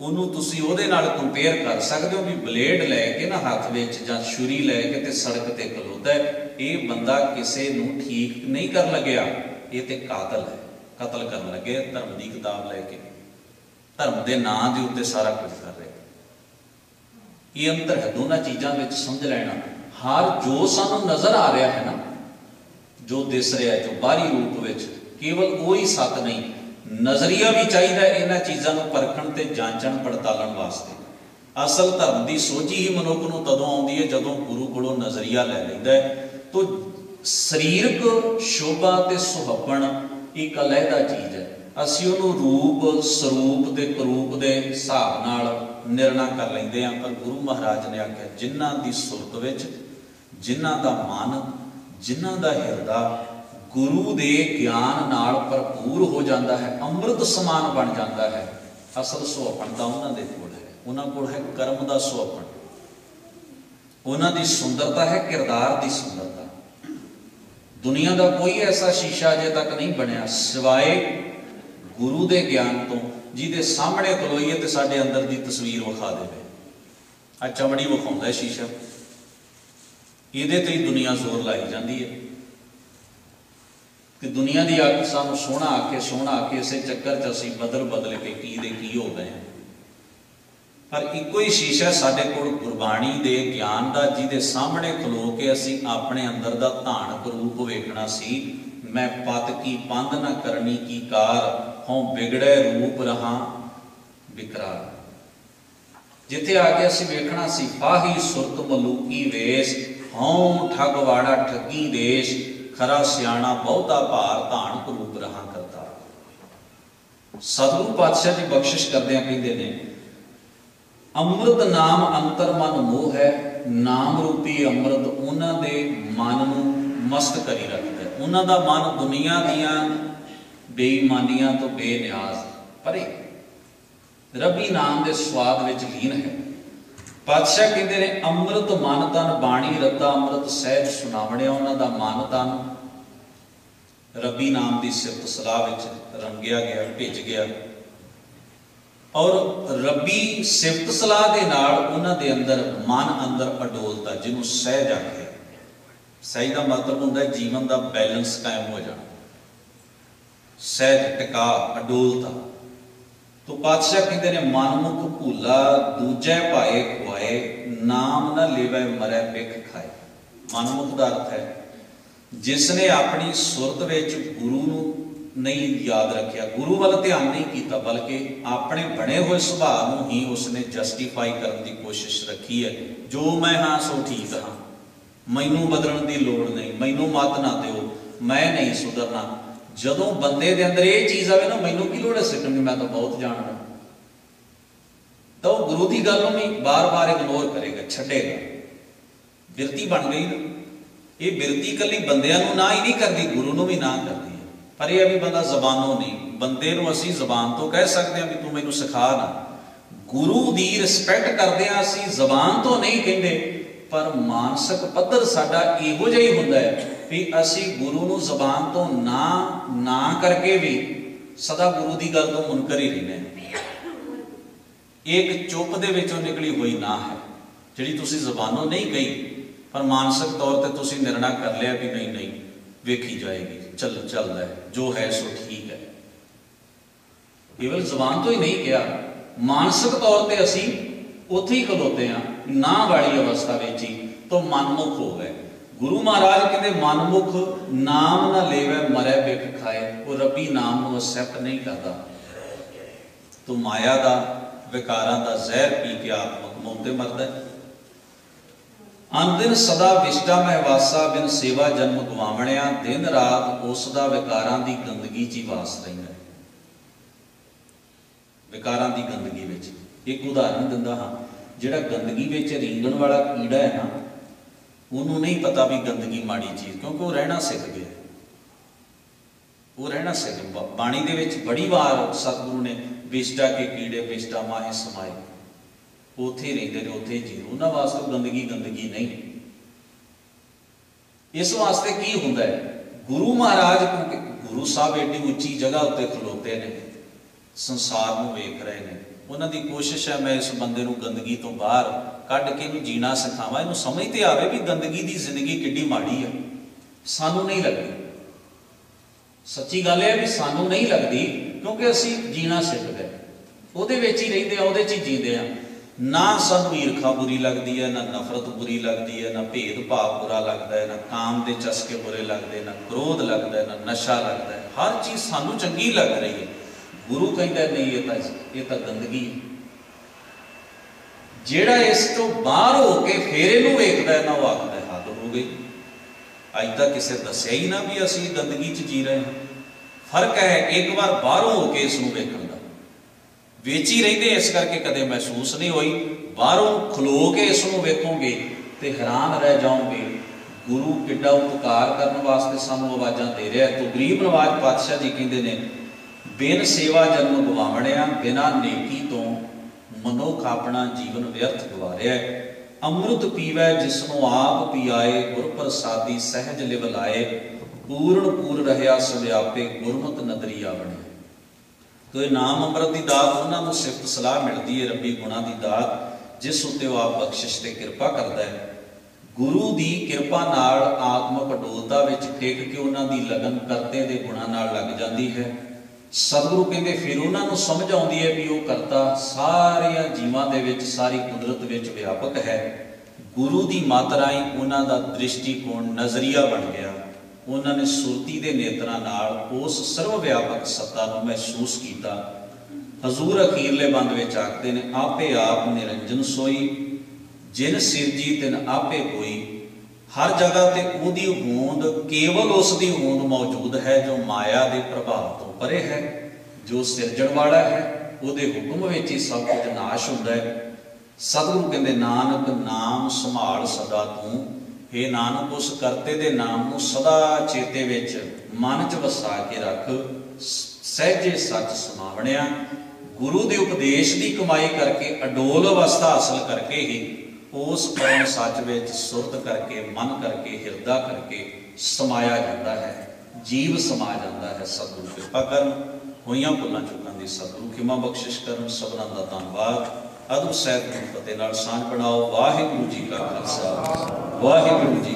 ਉਹਨੂੰ ਤੁਸੀਂ ਉਹਦੇ ਨਾਲ ਕੰਪੇਅਰ ਕਰ ਸਕਦੇ ਹੋ ਵੀ ਬਲੇਡ ਲੈ ਕੇ ਨਾ ਹੱਥ ਵਿੱਚ ਜਾਂ ਛੁਰੀ ਲੈ ਕੇ ਤੇ ਸੜਕ ਤੇ ਖਲੋਤਾ ਹੈ। ਇਹ ਬੰਦਾ ਕਿਸੇ ਨੂੰ ਠੀਕ ਨਹੀਂ ਕਰਨ ਲੱਗਿਆ, ਇਹ ਤੇ ਕਾਤਲ ਹੈ। ਕਤਲ ਕਰਨ ਲੱਗੇ, ਧਰਮ ਦੀ ਕਿਤਾਬ ਲੈ ਕੇ। ਧਰਮ ਦੇ ਨਾਂ ਦੇ ਉੱਤੇ ਸਾਰਾ ਕੁਝ ਕਰ ਰਿਹਾ। ਇਹ ਅੰਤਰ ਹੈ, ਦੋਨਾਂ ਚੀਜ਼ਾਂ ਵਿੱਚ ਸਮਝ ਲੈਣਾ। ਹਰ ਜੋ ਸਾਨੂੰ ਨਜ਼ਰ ਆ ਰਿਹਾ ਹੈ ਨਾ, ਜੋ ਦਿਸ ਰਿਹਾ ਜੋ ਬਾਹਰੀ ਰੂਪ ਵਿੱਚ, ਕੇਵਲ ਉਹੀ ਹੀ ਸੱਤ ਨਹੀਂ, ਨਜ਼ਰੀਆ ਵੀ ਚਾਹੀਦਾ ਇਹਨਾਂ ਚੀਜ਼ਾਂ ਨੂੰ ਪਰਖਣ ਤੇ ਜਾਂਚਣ, ਪੜਤਾਲਣ ਵਾਸਤੇ। ਅਸਲ ਧਰਮ ਦੀ ਸੋਝੀ ਹੀ ਮਨੁੱਖ ਨੂੰ ਤਦੋਂ ਆਉਂਦੀ ਹੈ ਜਦੋਂ ਗੁਰੂ ਕੋਲੋਂ ਨਜ਼ਰੀਆ ਲੈ ਲੈਂਦਾ ਹੈ। ਤੋ ਸਰੀਰਕ ਸ਼ੋਭਾ ਤੇ ਸੁਹੱਪਣ ਇੱਕ ਅਲੱਗਾ ਚੀਜ਼ ਹੈ। ਅਸੀਂ ਉਹਨੂੰ ਰੂਪ, ਸਰੂਪ ਦੇ ਕਰੂਪ ਦੇ ਹਿਸਾਬ ਨਾਲ ਨਿਰਣਾ ਕਰ ਲੈਂਦੇ ਹਾਂ। ਪਰ ਗੁਰੂ ਮਹਾਰਾਜ ਨੇ ਆਖਿਆ, ਜਿਨ੍ਹਾਂ ਦੀ ਸੁਰਤ ਵਿੱਚ, ਜਿਨ੍ਹਾਂ ਦਾ ਮਨ, ਜਿਨ੍ਹਾਂ ਦਾ ਹਿਰਦਾ ਗੁਰੂ ਦੇ ਗਿਆਨ ਨਾਲ ਭਰਪੂਰ ਹੋ ਜਾਂਦਾ ਹੈ, ਅੰਮ੍ਰਿਤ ਸਮਾਨ ਬਣ ਜਾਂਦਾ ਹੈ, ਅਸਲ ਸੁਹੱਪਣ ਤਾਂ ਉਹਨਾਂ ਦੇ ਕੋਲ ਹੈ। ਉਹਨਾਂ ਕੋਲ ਹੈ ਕਰਮ ਦਾ ਸੁਹੱਪਣ ਉਹਨਾਂ ਦੀ ਸੁੰਦਰਤਾ ਹੈ, ਕਿਰਦਾਰ ਦੀ ਸੁੰਦਰਤਾ। ਦੁਨੀਆ ਦਾ ਕੋਈ ਐਸਾ ਸ਼ੀਸ਼ਾ ਅਜੇ ਤੱਕ ਨਹੀਂ ਬਣਿਆ, ਸਿਵਾਏ ਗੁਰੂ ਦੇ ਗਿਆਨ ਤੋਂ, ਜਿਹਦੇ ਸਾਹਮਣੇ ਖਲੋਈਏ ਤੇ ਸਾਡੇ ਅੰਦਰ ਦੀ ਤਸਵੀਰ ਵਿਖਾ ਦੇਵੇ। ਆ ਚਮੜੀ ਵਿਖਾਉਂਦਾ ਸ਼ੀਸ਼ਾ। ਇਹਦੇ ਤੇ ਹੀ ਦੁਨੀਆ ਜ਼ੋਰ ਲਾਈ ਜਾਂਦੀ ਹੈ। ਕਿ ਦੁਨੀਆ ਦੀ ਅੱਖ ਸਾਨੂੰ ਸੋਹਣਾ ਆਕੇ ਸੋਹਣਾ ਆਕੇ ਇਸੇ ਚੱਕਰ 'ਚ ਅਸੀਂ ਬਦਲ ਬਦਲ ਕੇ ਕੀ ਦੇ ਕੀ ਹੋ ਗਏ ਹਾਂ। ਪਰ ਇੱਕੋ ਹੀ ਸ਼ੀਸ਼ਾ ਸਾਡੇ ਕੋਲ ਗੁਰਬਾਣੀ ਦੇ ਗਿਆਨ ਦਾ, ਜਿਹਦੇ ਸਾਹਮਣੇ ਖਲੋ ਕੇ ਅਸੀਂ ਆਪਣੇ ਅੰਦਰ ਦਾ ਧਾਨ ਰੂਪ ਵੇਖਣਾ ਸੀ। ਮੈਂ ਪਤ ਕੀ ਪੰਧ ਨਾ ਕਰਨੀ ਕੀ ਕਾਰ, ਹਉ ਵਿਗੜੇ ਰੂਪ ਰਹਾ ਵਿਕਰਾਰ ਜਿੱਥੇ ਆ ਕੇ ਅਸੀਂ ਵੇਖਣਾ ਸੀ ਫਾਹੀ ਸੁਰਤ ਮਲੂਕੀ ਵੇਸ, ਹਉ ਠਗਵਾੜਾ ਠੱਗੀ ਦੇਸ਼, ਖਰਾ ਸਿਆਣਾ ਬਹੁਤਾ ਭਾਰ ਧਾਨ ਰੂਪ ਰਹਾ ਕਰਤਾ ਸਤਿਗੁਰੂ ਪਾਤਸ਼ਾਹ ਜੀ ਬਖਸ਼ਿਸ਼ ਕਰਦਿਆਂ ਕਹਿੰਦੇ ਨੇ ਅੰਮ੍ਰਿਤ ਨਾਮ ਅੰਤਰ ਮਨ ਮੋਹ ਹੈ, ਨਾਮ ਰੂਪੀ ਅੰਮ੍ਰਿਤ ਉਹਨਾਂ ਦੇ ਮਨ ਨੂੰ ਮਸਤ ਕਰੀ ਰੱਖਦਾ ਹੈ। ਉਹਨਾਂ ਦਾ ਮਨ ਦੁਨੀਆ ਦੀਆਂ ਬੇਈਮਾਨੀਆਂ ਤੋਂ ਬੇਨਿਆਜ਼ ਪਰੇ ਰੱਬੀ ਨਾਮ ਦੇ ਸਵਾਦ ਵਿੱਚ ਲੀਨ ਹੈ। ਪਾਤਸ਼ਾਹ ਕਹਿੰਦੇ ਨੇ, ਅੰਮ੍ਰਿਤ ਮਨ ਤਨ ਬਾਣੀ ਰੱਦਾ ਅੰਮ੍ਰਿਤ ਸਹਿਜ ਸੁਣਾਵਣਿਆ ਉਹਨਾਂ ਦਾ ਮਨ ਤਨ। ਰੱਬੀ ਨਾਮ ਦੀ ਸਿਫਤ ਸਲਾਹ ਵਿੱਚ ਰੰਗਿਆ ਗਿਆ, ਭਿੱਜ ਗਿਆ। ਔਰ ਰੱਬੀ ਸਿਫਤ ਸਲਾਹ ਦੇ ਨਾਲ ਉਹਨਾਂ ਦੇ ਅੰਦਰ ਮਨ ਅੰਦਰ ਅਡੋਲਤਾ ਜਿਹਨੂੰ ਸਹਿਜ ਆਖੇ ਸਹਿਜ ਦਾ ਮਤਲਬ ਹੁੰਦਾ ਜੀਵਨ ਦਾ ਬੈਲੈਂਸ ਕਾਇਮ ਹੋ ਜਾਣਾ। ਸਹਿਜ ਟਿਕਾ ਅਡੋਲਤਾ ਤੋ। ਪਾਤਸ਼ਾਹ ਕਹਿੰਦੇ ਨੇ ਮਨਮੁਖ ਭੂਲਾ, ਦੂਜੇ ਭਾਏ ਖੁਆਏ, ਨਾਮ ਨਾ ਲੇਵੇ, ਮਰੇ ਬਿਖ ਖਾਏ। ਮਨਮੁਖ ਦਾ ਅਰਥ ਹੈ ਜਿਸ ਨੇ ਆਪਣੀ ਸੁਰਤ ਵਿੱਚ ਗੁਰੂ ਨੂੰ ਨਹੀਂ ਯਾਦ ਰੱਖਿਆ। ਗੁਰੂ ਵੱਲ ਧਿਆਨ ਨਹੀਂ ਕੀਤਾ, ਬਲਕਿ ਆਪਣੇ ਬਣੇ ਹੋਏ ਸੁਭਾਅ ਨੂੰ ਹੀ ਉਸਨੇ ਜਸਟੀਫਾਈ ਕਰਨ ਦੀ ਕੋਸ਼ਿਸ਼ ਰੱਖੀ ਹੈ। ਜੋ ਮੈਂ ਹਾਂ, ਸੋ ਠੀਕ ਹਾਂ। ਮੈਨੂੰ ਬਦਲਣ ਦੀ ਲੋੜ ਨਹੀਂ। ਮੈਨੂੰ ਮਤ ਨਾ ਦਿਓ। ਮੈਂ ਨਹੀਂ ਸੁਧਰਨਾ। ਜਦੋਂ ਬੰਦੇ ਦੇ ਅੰਦਰ ਇਹ ਚੀਜ਼ ਆਵੇ ਨਾ, ਮੈਨੂੰ ਕੀ ਲੋੜ ਹੈ ਸਿੱਖਣ ਦੀ? ਮੈਂ ਤਾਂ ਬਹੁਤ ਜਾਣਦਾ ਤਾਂ ਉਹ ਗੁਰੂ ਦੀ ਗੱਲ ਨੂੰ ਵੀ ਬਾਰ-ਬਾਰ ਇਗਨੋਰ ਕਰੇਗਾ, ਛੱਡੇਗਾ। ਬਿਰਤੀ ਬਣ ਗਈ ਨਾ। ਇਹ ਬਿਰਤੀ ਕੱਲੀ ਬੰਦਿਆਂ ਨੂੰ ਨਾ ਹੀ ਨਹੀਂ ਕਰਦੀ, ਗੁਰੂ ਨੂੰ ਵੀ ਨਾ ਕਰਦੀ। ਪਰ ਇਹ ਆ ਵੀ ਬੰਦਾ ਜ਼ਬਾਨੋਂ ਨਹੀਂ। ਬੰਦੇ ਨੂੰ ਅਸੀਂ ਜ਼ਬਾਨ ਤੋਂ ਕਹਿ ਸਕਦੇ ਹਾਂ ਵੀ ਤੂੰ ਮੈਨੂੰ ਸਿਖਾ ਨਾ। ਗੁਰੂ ਦੀ ਰਿਸਪੈਕਟ ਕਰਦੇ ਆ ਅਸੀਂ, ਜ਼ਬਾਨ ਤੋਂ ਨਹੀਂ ਕਹਿੰਦੇ। ਪਰ ਮਾਨਸਿਕ ਪੱਧਰ ਸਾਡਾ ਇਹੋ ਜਿਹਾ ਹੀ ਹੁੰਦਾ ਹੈ ਵੀ ਅਸੀਂ ਗੁਰੂ ਨੂੰ ਜ਼ਬਾਨ ਤੋਂ ਨਾ ਨਾ ਕਰਕੇ ਵੀ ਸਦਾ ਗੁਰੂ ਦੀ ਗੱਲ ਤੋਂ ਮੁਨਕਰ ਹੀ ਰਹਿੰਦੇ ਹਾਂ। ਇੱਕ ਚੁੱਪ ਦੇ ਵਿੱਚੋਂ ਨਿਕਲੀ ਹੋਈ ਨਾ ਹੈ, ਜਿਹੜੀ ਤੁਸੀਂ ਜ਼ਬਾਨੋਂ ਨਹੀਂ ਕਹੀ। ਪਰ ਮਾਨਸਿਕ ਤੌਰ ਤੇ ਤੁਸੀਂ ਨਿਰਣਾ ਕਰ ਲਿਆ ਵੀ ਨਹੀਂ ਨਹੀਂ, ਵੇਖੀ ਜਾਏਗੀ। ਚੱਲ ਚੱਲਦਾ ਹੈ ਜੋ ਹੈ ਸੋ ਠੀਕ ਹੈ। ਕੇਵਲ ਜ਼ਬਾਨ ਤੋਂ ਹੀ ਨਹੀਂ ਕਿਹਾ, ਮਾਨਸਿਕ ਤੌਰ ਤੇ ਅਸੀਂ ਉੱਥੇ ਹੀ ਖਲੋਤੇ ਆ ਨਾ ਵਾਲੀ ਅਵਸਥਾ ਵਿੱਚ ਹੀ, ਤੋਂ ਮਨਮੁਖ ਹੋ ਗਏ। ਗੁਰੂ ਮਹਾਰਾਜ ਕਹਿੰਦੇ, ਮਨਮੁਖ ਨਾਮ ਨਾ ਲੇਵੇ, ਮਰੇ ਬਿਖ ਖਾਏ। ਉਹ ਰੱਬੀ ਨਾਮ ਨੂੰ ਅਸੈਪਟ ਨਹੀਂ ਕਰਦਾ। ਤੋ ਮਾਇਆ ਦਾ, ਵਿਕਾਰਾਂ ਦਾ ਜ਼ਹਿਰ ਪੀ ਕੇ ਆਤਮਕ ਮੌਤ ਤੇ ਮਰਦਾ ਹੈ। ਅੰਦਿਨ ਸਦਾ ਵਿਸ਼ਟਾ ਮਹਿਵਾਸਾ ਬਿਨ ਸੇਵਾ ਜਨਮ ਗਵਾਵਣਿਆ ਦਿਨ ਰਾਤ ਉਸ ਦਾ ਵਿਕਾਰਾਂ ਦੀ ਗੰਦਗੀ 'ਚ ਹੀ ਵਾਸ ਰਹਿੰਦਾ ਵਿਕਾਰਾਂ ਦੀ ਗੰਦਗੀ ਵਿੱਚ ਇੱਕ ਉਦਾਹਰਨ ਦਿੰਦਾ ਹਾਂ, ਜਿਹੜਾ ਗੰਦਗੀ ਵਿੱਚ ਰੀਂਗਣ ਵਾਲਾ ਕੀੜਾ ਹੈ ਨਾ, ਉਹਨੂੰ ਨਹੀਂ ਪਤਾ ਵੀ ਗੰਦਗੀ ਮਾੜੀ ਚੀਜ਼, ਕਿਉਂਕਿ ਉਹ ਰਹਿਣਾ ਸਿੱਖ ਗਿਆ। ਉਹ ਰਹਿਣਾ ਸਿੱਖ ਬਾਣੀ ਦੇ ਵਿੱਚ ਬੜੀ ਵਾਰ ਸਤਿਗੁਰੂ ਨੇ ਵਿਸ਼ਟਾ ਕੇ ਕੀੜੇ ਵਿਸ਼ਟਾ ਮਾਹੇ ਸਮਾਏ। ਉੱਥੇ ਰਹਿੰਦੇ ਨੇ, ਉੱਥੇ ਜੀ ਉਹਨਾਂ ਵਾਸਤੇ ਗੰਦਗੀ ਗੰਦਗੀ ਨਹੀਂ। ਇਸ ਵਾਸਤੇ ਕੀ ਹੁੰਦਾ ਹੈ? ਗੁਰੂ ਮਹਾਰਾਜ, ਕਿਉਂਕਿ ਗੁਰੂ ਸਾਹਿਬ ਏਡੀ ਉੱਚੀ ਜਗ੍ਹਾ ਉੱਤੇ ਖਲੋਤੇ ਨੇ, ਸੰਸਾਰ ਨੂੰ ਵੇਖ ਰਹੇ ਨੇ। ਉਹਨਾਂ ਦੀ ਕੋਸ਼ਿਸ਼ ਹੈ, ਮੈਂ ਇਸ ਬੰਦੇ ਨੂੰ ਗੰਦਗੀ ਤੋਂ ਬਾਹਰ ਕੱਢ ਕੇ ਇਹਨੂੰ ਜੀਣਾ ਸਿਖਾਵਾਂ। ਇਹਨੂੰ ਸਮਝ ਤੇ ਆਵੇ ਵੀ ਗੰਦਗੀ ਦੀ ਜ਼ਿੰਦਗੀ ਕਿੱਡੀ ਮਾੜੀ ਹੈ ਸਾਨੂੰ ਨਹੀਂ ਲੱਗਦੀ। ਸੱਚੀ ਗੱਲ ਹੈ ਵੀ ਸਾਨੂੰ ਨਹੀਂ ਲੱਗਦੀ, ਕਿਉਂਕਿ ਅਸੀਂ ਜੀਣਾ ਸਿੱਖ ਗਏ ਉਹਦੇ ਵਿੱਚ ਹੀ ਰਹਿੰਦੇ ਆ, ਉਹਦੇ 'ਚ ਹੀ ਜੀਂਦੇ ਆ। ਨਾ ਸਾਨੂੰ ਈਰਖਾ ਬੁਰੀ ਲੱਗਦੀ ਹੈ, ਨਾ ਨਫ਼ਰਤ ਬੁਰੀ ਲੱਗਦੀ ਹੈ, ਨਾ ਭੇਦ ਭਾਵ ਬੁਰਾ ਲੱਗਦਾ ਹੈ, ਨਾ ਕਾਮ ਦੇ ਚਸਕੇ ਬੁਰੇ ਲੱਗਦੇ, ਨਾ ਕ੍ਰੋਧ ਲੱਗਦਾ ਹੈ, ਨਾ ਨਸ਼ਾ ਲੱਗਦਾ ਹੈ। ਹਰ ਚੀਜ਼ ਸਾਨੂੰ ਚੰਗੀ ਲੱਗ ਰਹੀ ਹੈ। ਗੁਰੂ ਕਹਿੰਦਾ, ਨਹੀਂ, ਇਹ ਤਾਂ ਇਹ ਤਾਂ ਗੰਦਗੀ ਹੈ। ਜਿਹੜਾ ਇਸ ਤੋਂ ਬਾਹਰ ਹੋ ਕੇ ਫੇਰ ਇਹਨੂੰ ਵੇਖਦਾ ਹੈ, ਨਾ ਉਹ ਆਖਦਾ ਹੈ, ਹੱਦ ਹੋ ਗਈ। ਅੱਜ ਤੱਕ ਕਿਸੇ ਦੱਸਿਆ ਹੀ ਨਾ ਵੀ ਅਸੀਂ ਗੰਦਗੀ 'ਚ ਜੀ ਰਹੇ ਹਾਂ। ਫ਼ਰਕ ਹੈ, ਇੱਕ ਵਾਰ ਬਾਹਰੋਂ ਹੋ ਕੇ ਇਸ ਨੂੰ ਵੇਖਣ ਵਿੱਚ ਹੀ ਰਹਿੰਦੇ ਇਸ ਕਰਕੇ ਕਦੇ ਮਹਿਸੂਸ ਨਹੀਂ ਹੋਈ। ਬਾਹਰੋਂ ਖਲੋ ਕੇ ਇਸ ਨੂੰ ਵੇਖੋਗੇ ਤੇ ਹੈਰਾਨ ਰਹਿ ਜਾਓਗੇ। ਗੁਰੂ ਕਿੱਡਾ ਉਪਕਾਰ ਕਰਨ ਵਾਸਤੇ ਸਾਨੂੰ ਆਵਾਜ਼ਾਂ ਦੇ ਰਿਹਾ ਹੈ। ਗਰੀਬ ਨਵਾਜ ਪਾਤਸ਼ਾਹ ਜੀ ਕਹਿੰਦੇ ਨੇ, ਬਿਨ ਸੇਵਾ ਜਨਮ ਗਵਾਵਣਿਆ, ਬਿਨਾ ਨੇਕੀ ਤੋਂ ਮਨੁੱਖ ਆਪਣਾ ਜੀਵਨ ਵਿਅਰਥ ਗਵਾਰਿਆ ਹੈ। ਅੰਮ੍ਰਿਤ ਪੀਵੈ ਜਿਸ ਨੂੰ ਆਪ ਪੀਆਏ ਗੁਰ ਪ੍ਰਸਾਦੀ ਸਹਿਜ ਲਿਵ ਲਾਏ। ਪੂਰਨ ਪੂਰ ਰਹਿਆ, ਸੁਵਿਆਪੇ ਗੁਰਮਤ ਨਦਰੀ ਆਵਣੇ ਤੋ ਇਹ ਨਾਮ ਅੰਮ੍ਰਿਤ ਦੀ ਦਾਤ, ਉਹਨਾਂ ਨੂੰ ਸਿਫਤ ਸਲਾਹ ਮਿਲਦੀ ਹੈ ਰੱਬੀ ਗੁਣਾ ਦੀ ਦਾਤ, ਜਿਸ ਉੱਤੇ ਉਹ ਆਪ ਬਖਸ਼ਿਸ਼ ਤੇ ਕਿਰਪਾ ਕਰਦਾ ਹੈ। ਗੁਰੂ ਦੀ ਕਿਰਪਾ ਨਾਲ ਆਤਮਕ ਅਡੋਲਤਾ ਵਿੱਚ ਟਿਕ ਕੇ ਉਹਨਾਂ ਦੀ ਲਗਨ ਕਰਤੇ ਦੇ ਗੁਣਾ ਨਾਲ ਲੱਗ ਜਾਂਦੀ ਹੈ। ਸਤਿਗੁਰੂ ਕਹਿੰਦੇ, ਫਿਰ ਉਹਨਾਂ ਨੂੰ ਸਮਝ ਆਉਂਦੀ ਹੈ ਵੀ ਉਹ ਕਰਤਾ ਸਾਰੀਆਂ ਜੀਵਾਂ ਦੇ ਵਿੱਚ, ਸਾਰੀ ਕੁਦਰਤ ਵਿੱਚ ਵਿਆਪਕ ਹੈ। ਗੁਰੂ ਦੀ ਮਾਤਰਾ ਹੀ ਉਹਨਾਂ ਦਾ ਦ੍ਰਿਸ਼ਟੀਕੋਣ, ਨਜ਼ਰੀਆ ਬਣ ਗਿਆ। ਉਹਨਾਂ ਨੇ ਸੁਰਤੀ ਦੇ ਨੇਤਰਾਂ ਨਾਲ ਉਸ ਸਰਵ ਵਿਆਪਕ ਸੱਤਾ ਨੂੰ ਮਹਿਸੂਸ ਕੀਤਾ। ਹਜ਼ੂਰ ਅਖੀਰਲੇ ਬੰਦ ਵਿੱਚ ਆਖਦੇ ਨੇ, ਆਪੇ ਆਪ ਨਿਰੰਜਨ ਸੋਈ, ਜਿਨ ਸਿਰਜੀ ਤਿਨ ਆਪੇ ਕੋਈ। ਹਰ ਜਗ੍ਹਾ ਤੇ ਉਹਦੀ ਹੋਂਦ, ਕੇਵਲ ਉਸ ਦੀ ਹੋਂਦ ਮੌਜੂਦ ਹੈ, ਜੋ ਮਾਇਆ ਦੇ ਪ੍ਰਭਾਵ ਤੋਂ ਪਰੇ ਹੈ, ਜੋ ਸਿਰਜਣ ਵਾਲਾ ਹੈ, ਉਹਦੇ ਹੁਕਮ ਵਿੱਚ ਹੀ ਸਭ ਕੁਝ ਨਾਸ਼ ਹੁੰਦਾ ਹੈ। ਸਤਿਗੁਰੂ ਕਹਿੰਦੇ, ਨਾਨਕ, ਨਾਮ ਸੰਭਾਲ ਸਦਾ ਤੂੰ। हे ਨਾਨਕ, ਉਸ ਕਰਤੇ ਦੇ ਨਾਮ ਨੂੰ ਸਦਾ ਚੇਤੇ ਵਿੱਚ ਮਨ 'ਚ ਵਸਾ ਕੇ ਰੱਖ ਸਹਿਜੇ ਸੱਚ ਸਮਾਵਣਿਆ ਗੁਰੂ ਦੇ ਉਪਦੇਸ਼ ਦੀ ਕਮਾਈ ਕਰਕੇ ਅਡੋਲ ਅਵਸਥਾ ਹਾਸਲ ਕਰਕੇ ਹੀ ਉਸ ਪਰਮ ਸੱਚ ਵਿੱਚ ਸੁਰਤ ਕਰਕੇ, ਮਨ ਕਰਕੇ, ਹਿਰਦਾ ਕਰਕੇ ਸਮਾਇਆ ਜਾਂਦਾ ਹੈ। ਜੀਵ ਸਮਾ ਜਾਂਦਾ ਹੈ ਸਤਿਗੁਰੂ ਕਿਰਪਾ ਕਰਨ, ਹੋਈਆਂ ਭੁੱਲਾਂ ਚੁੱਕਾਂ ਦੀ ਸਤਿਗੁਰੂ ਕਿਮਾ ਬਖਸ਼ਿਸ਼ ਕਰਨ, ਸਭਨਾਂ ਦਾ ਧੰਨਵਾਦ। ਅਦਬ ਸਾਹਿਬ ਨੂੰ ਫਤਿਹ ਨਾਲ ਸਾਂਝ ਬਣਾਓ। ਵਾਹਿਗੁਰੂ ਜੀ ਕਾ ਖਾਲਸਾ। ਵਾਹਿਗੁਰੂ ਜੀ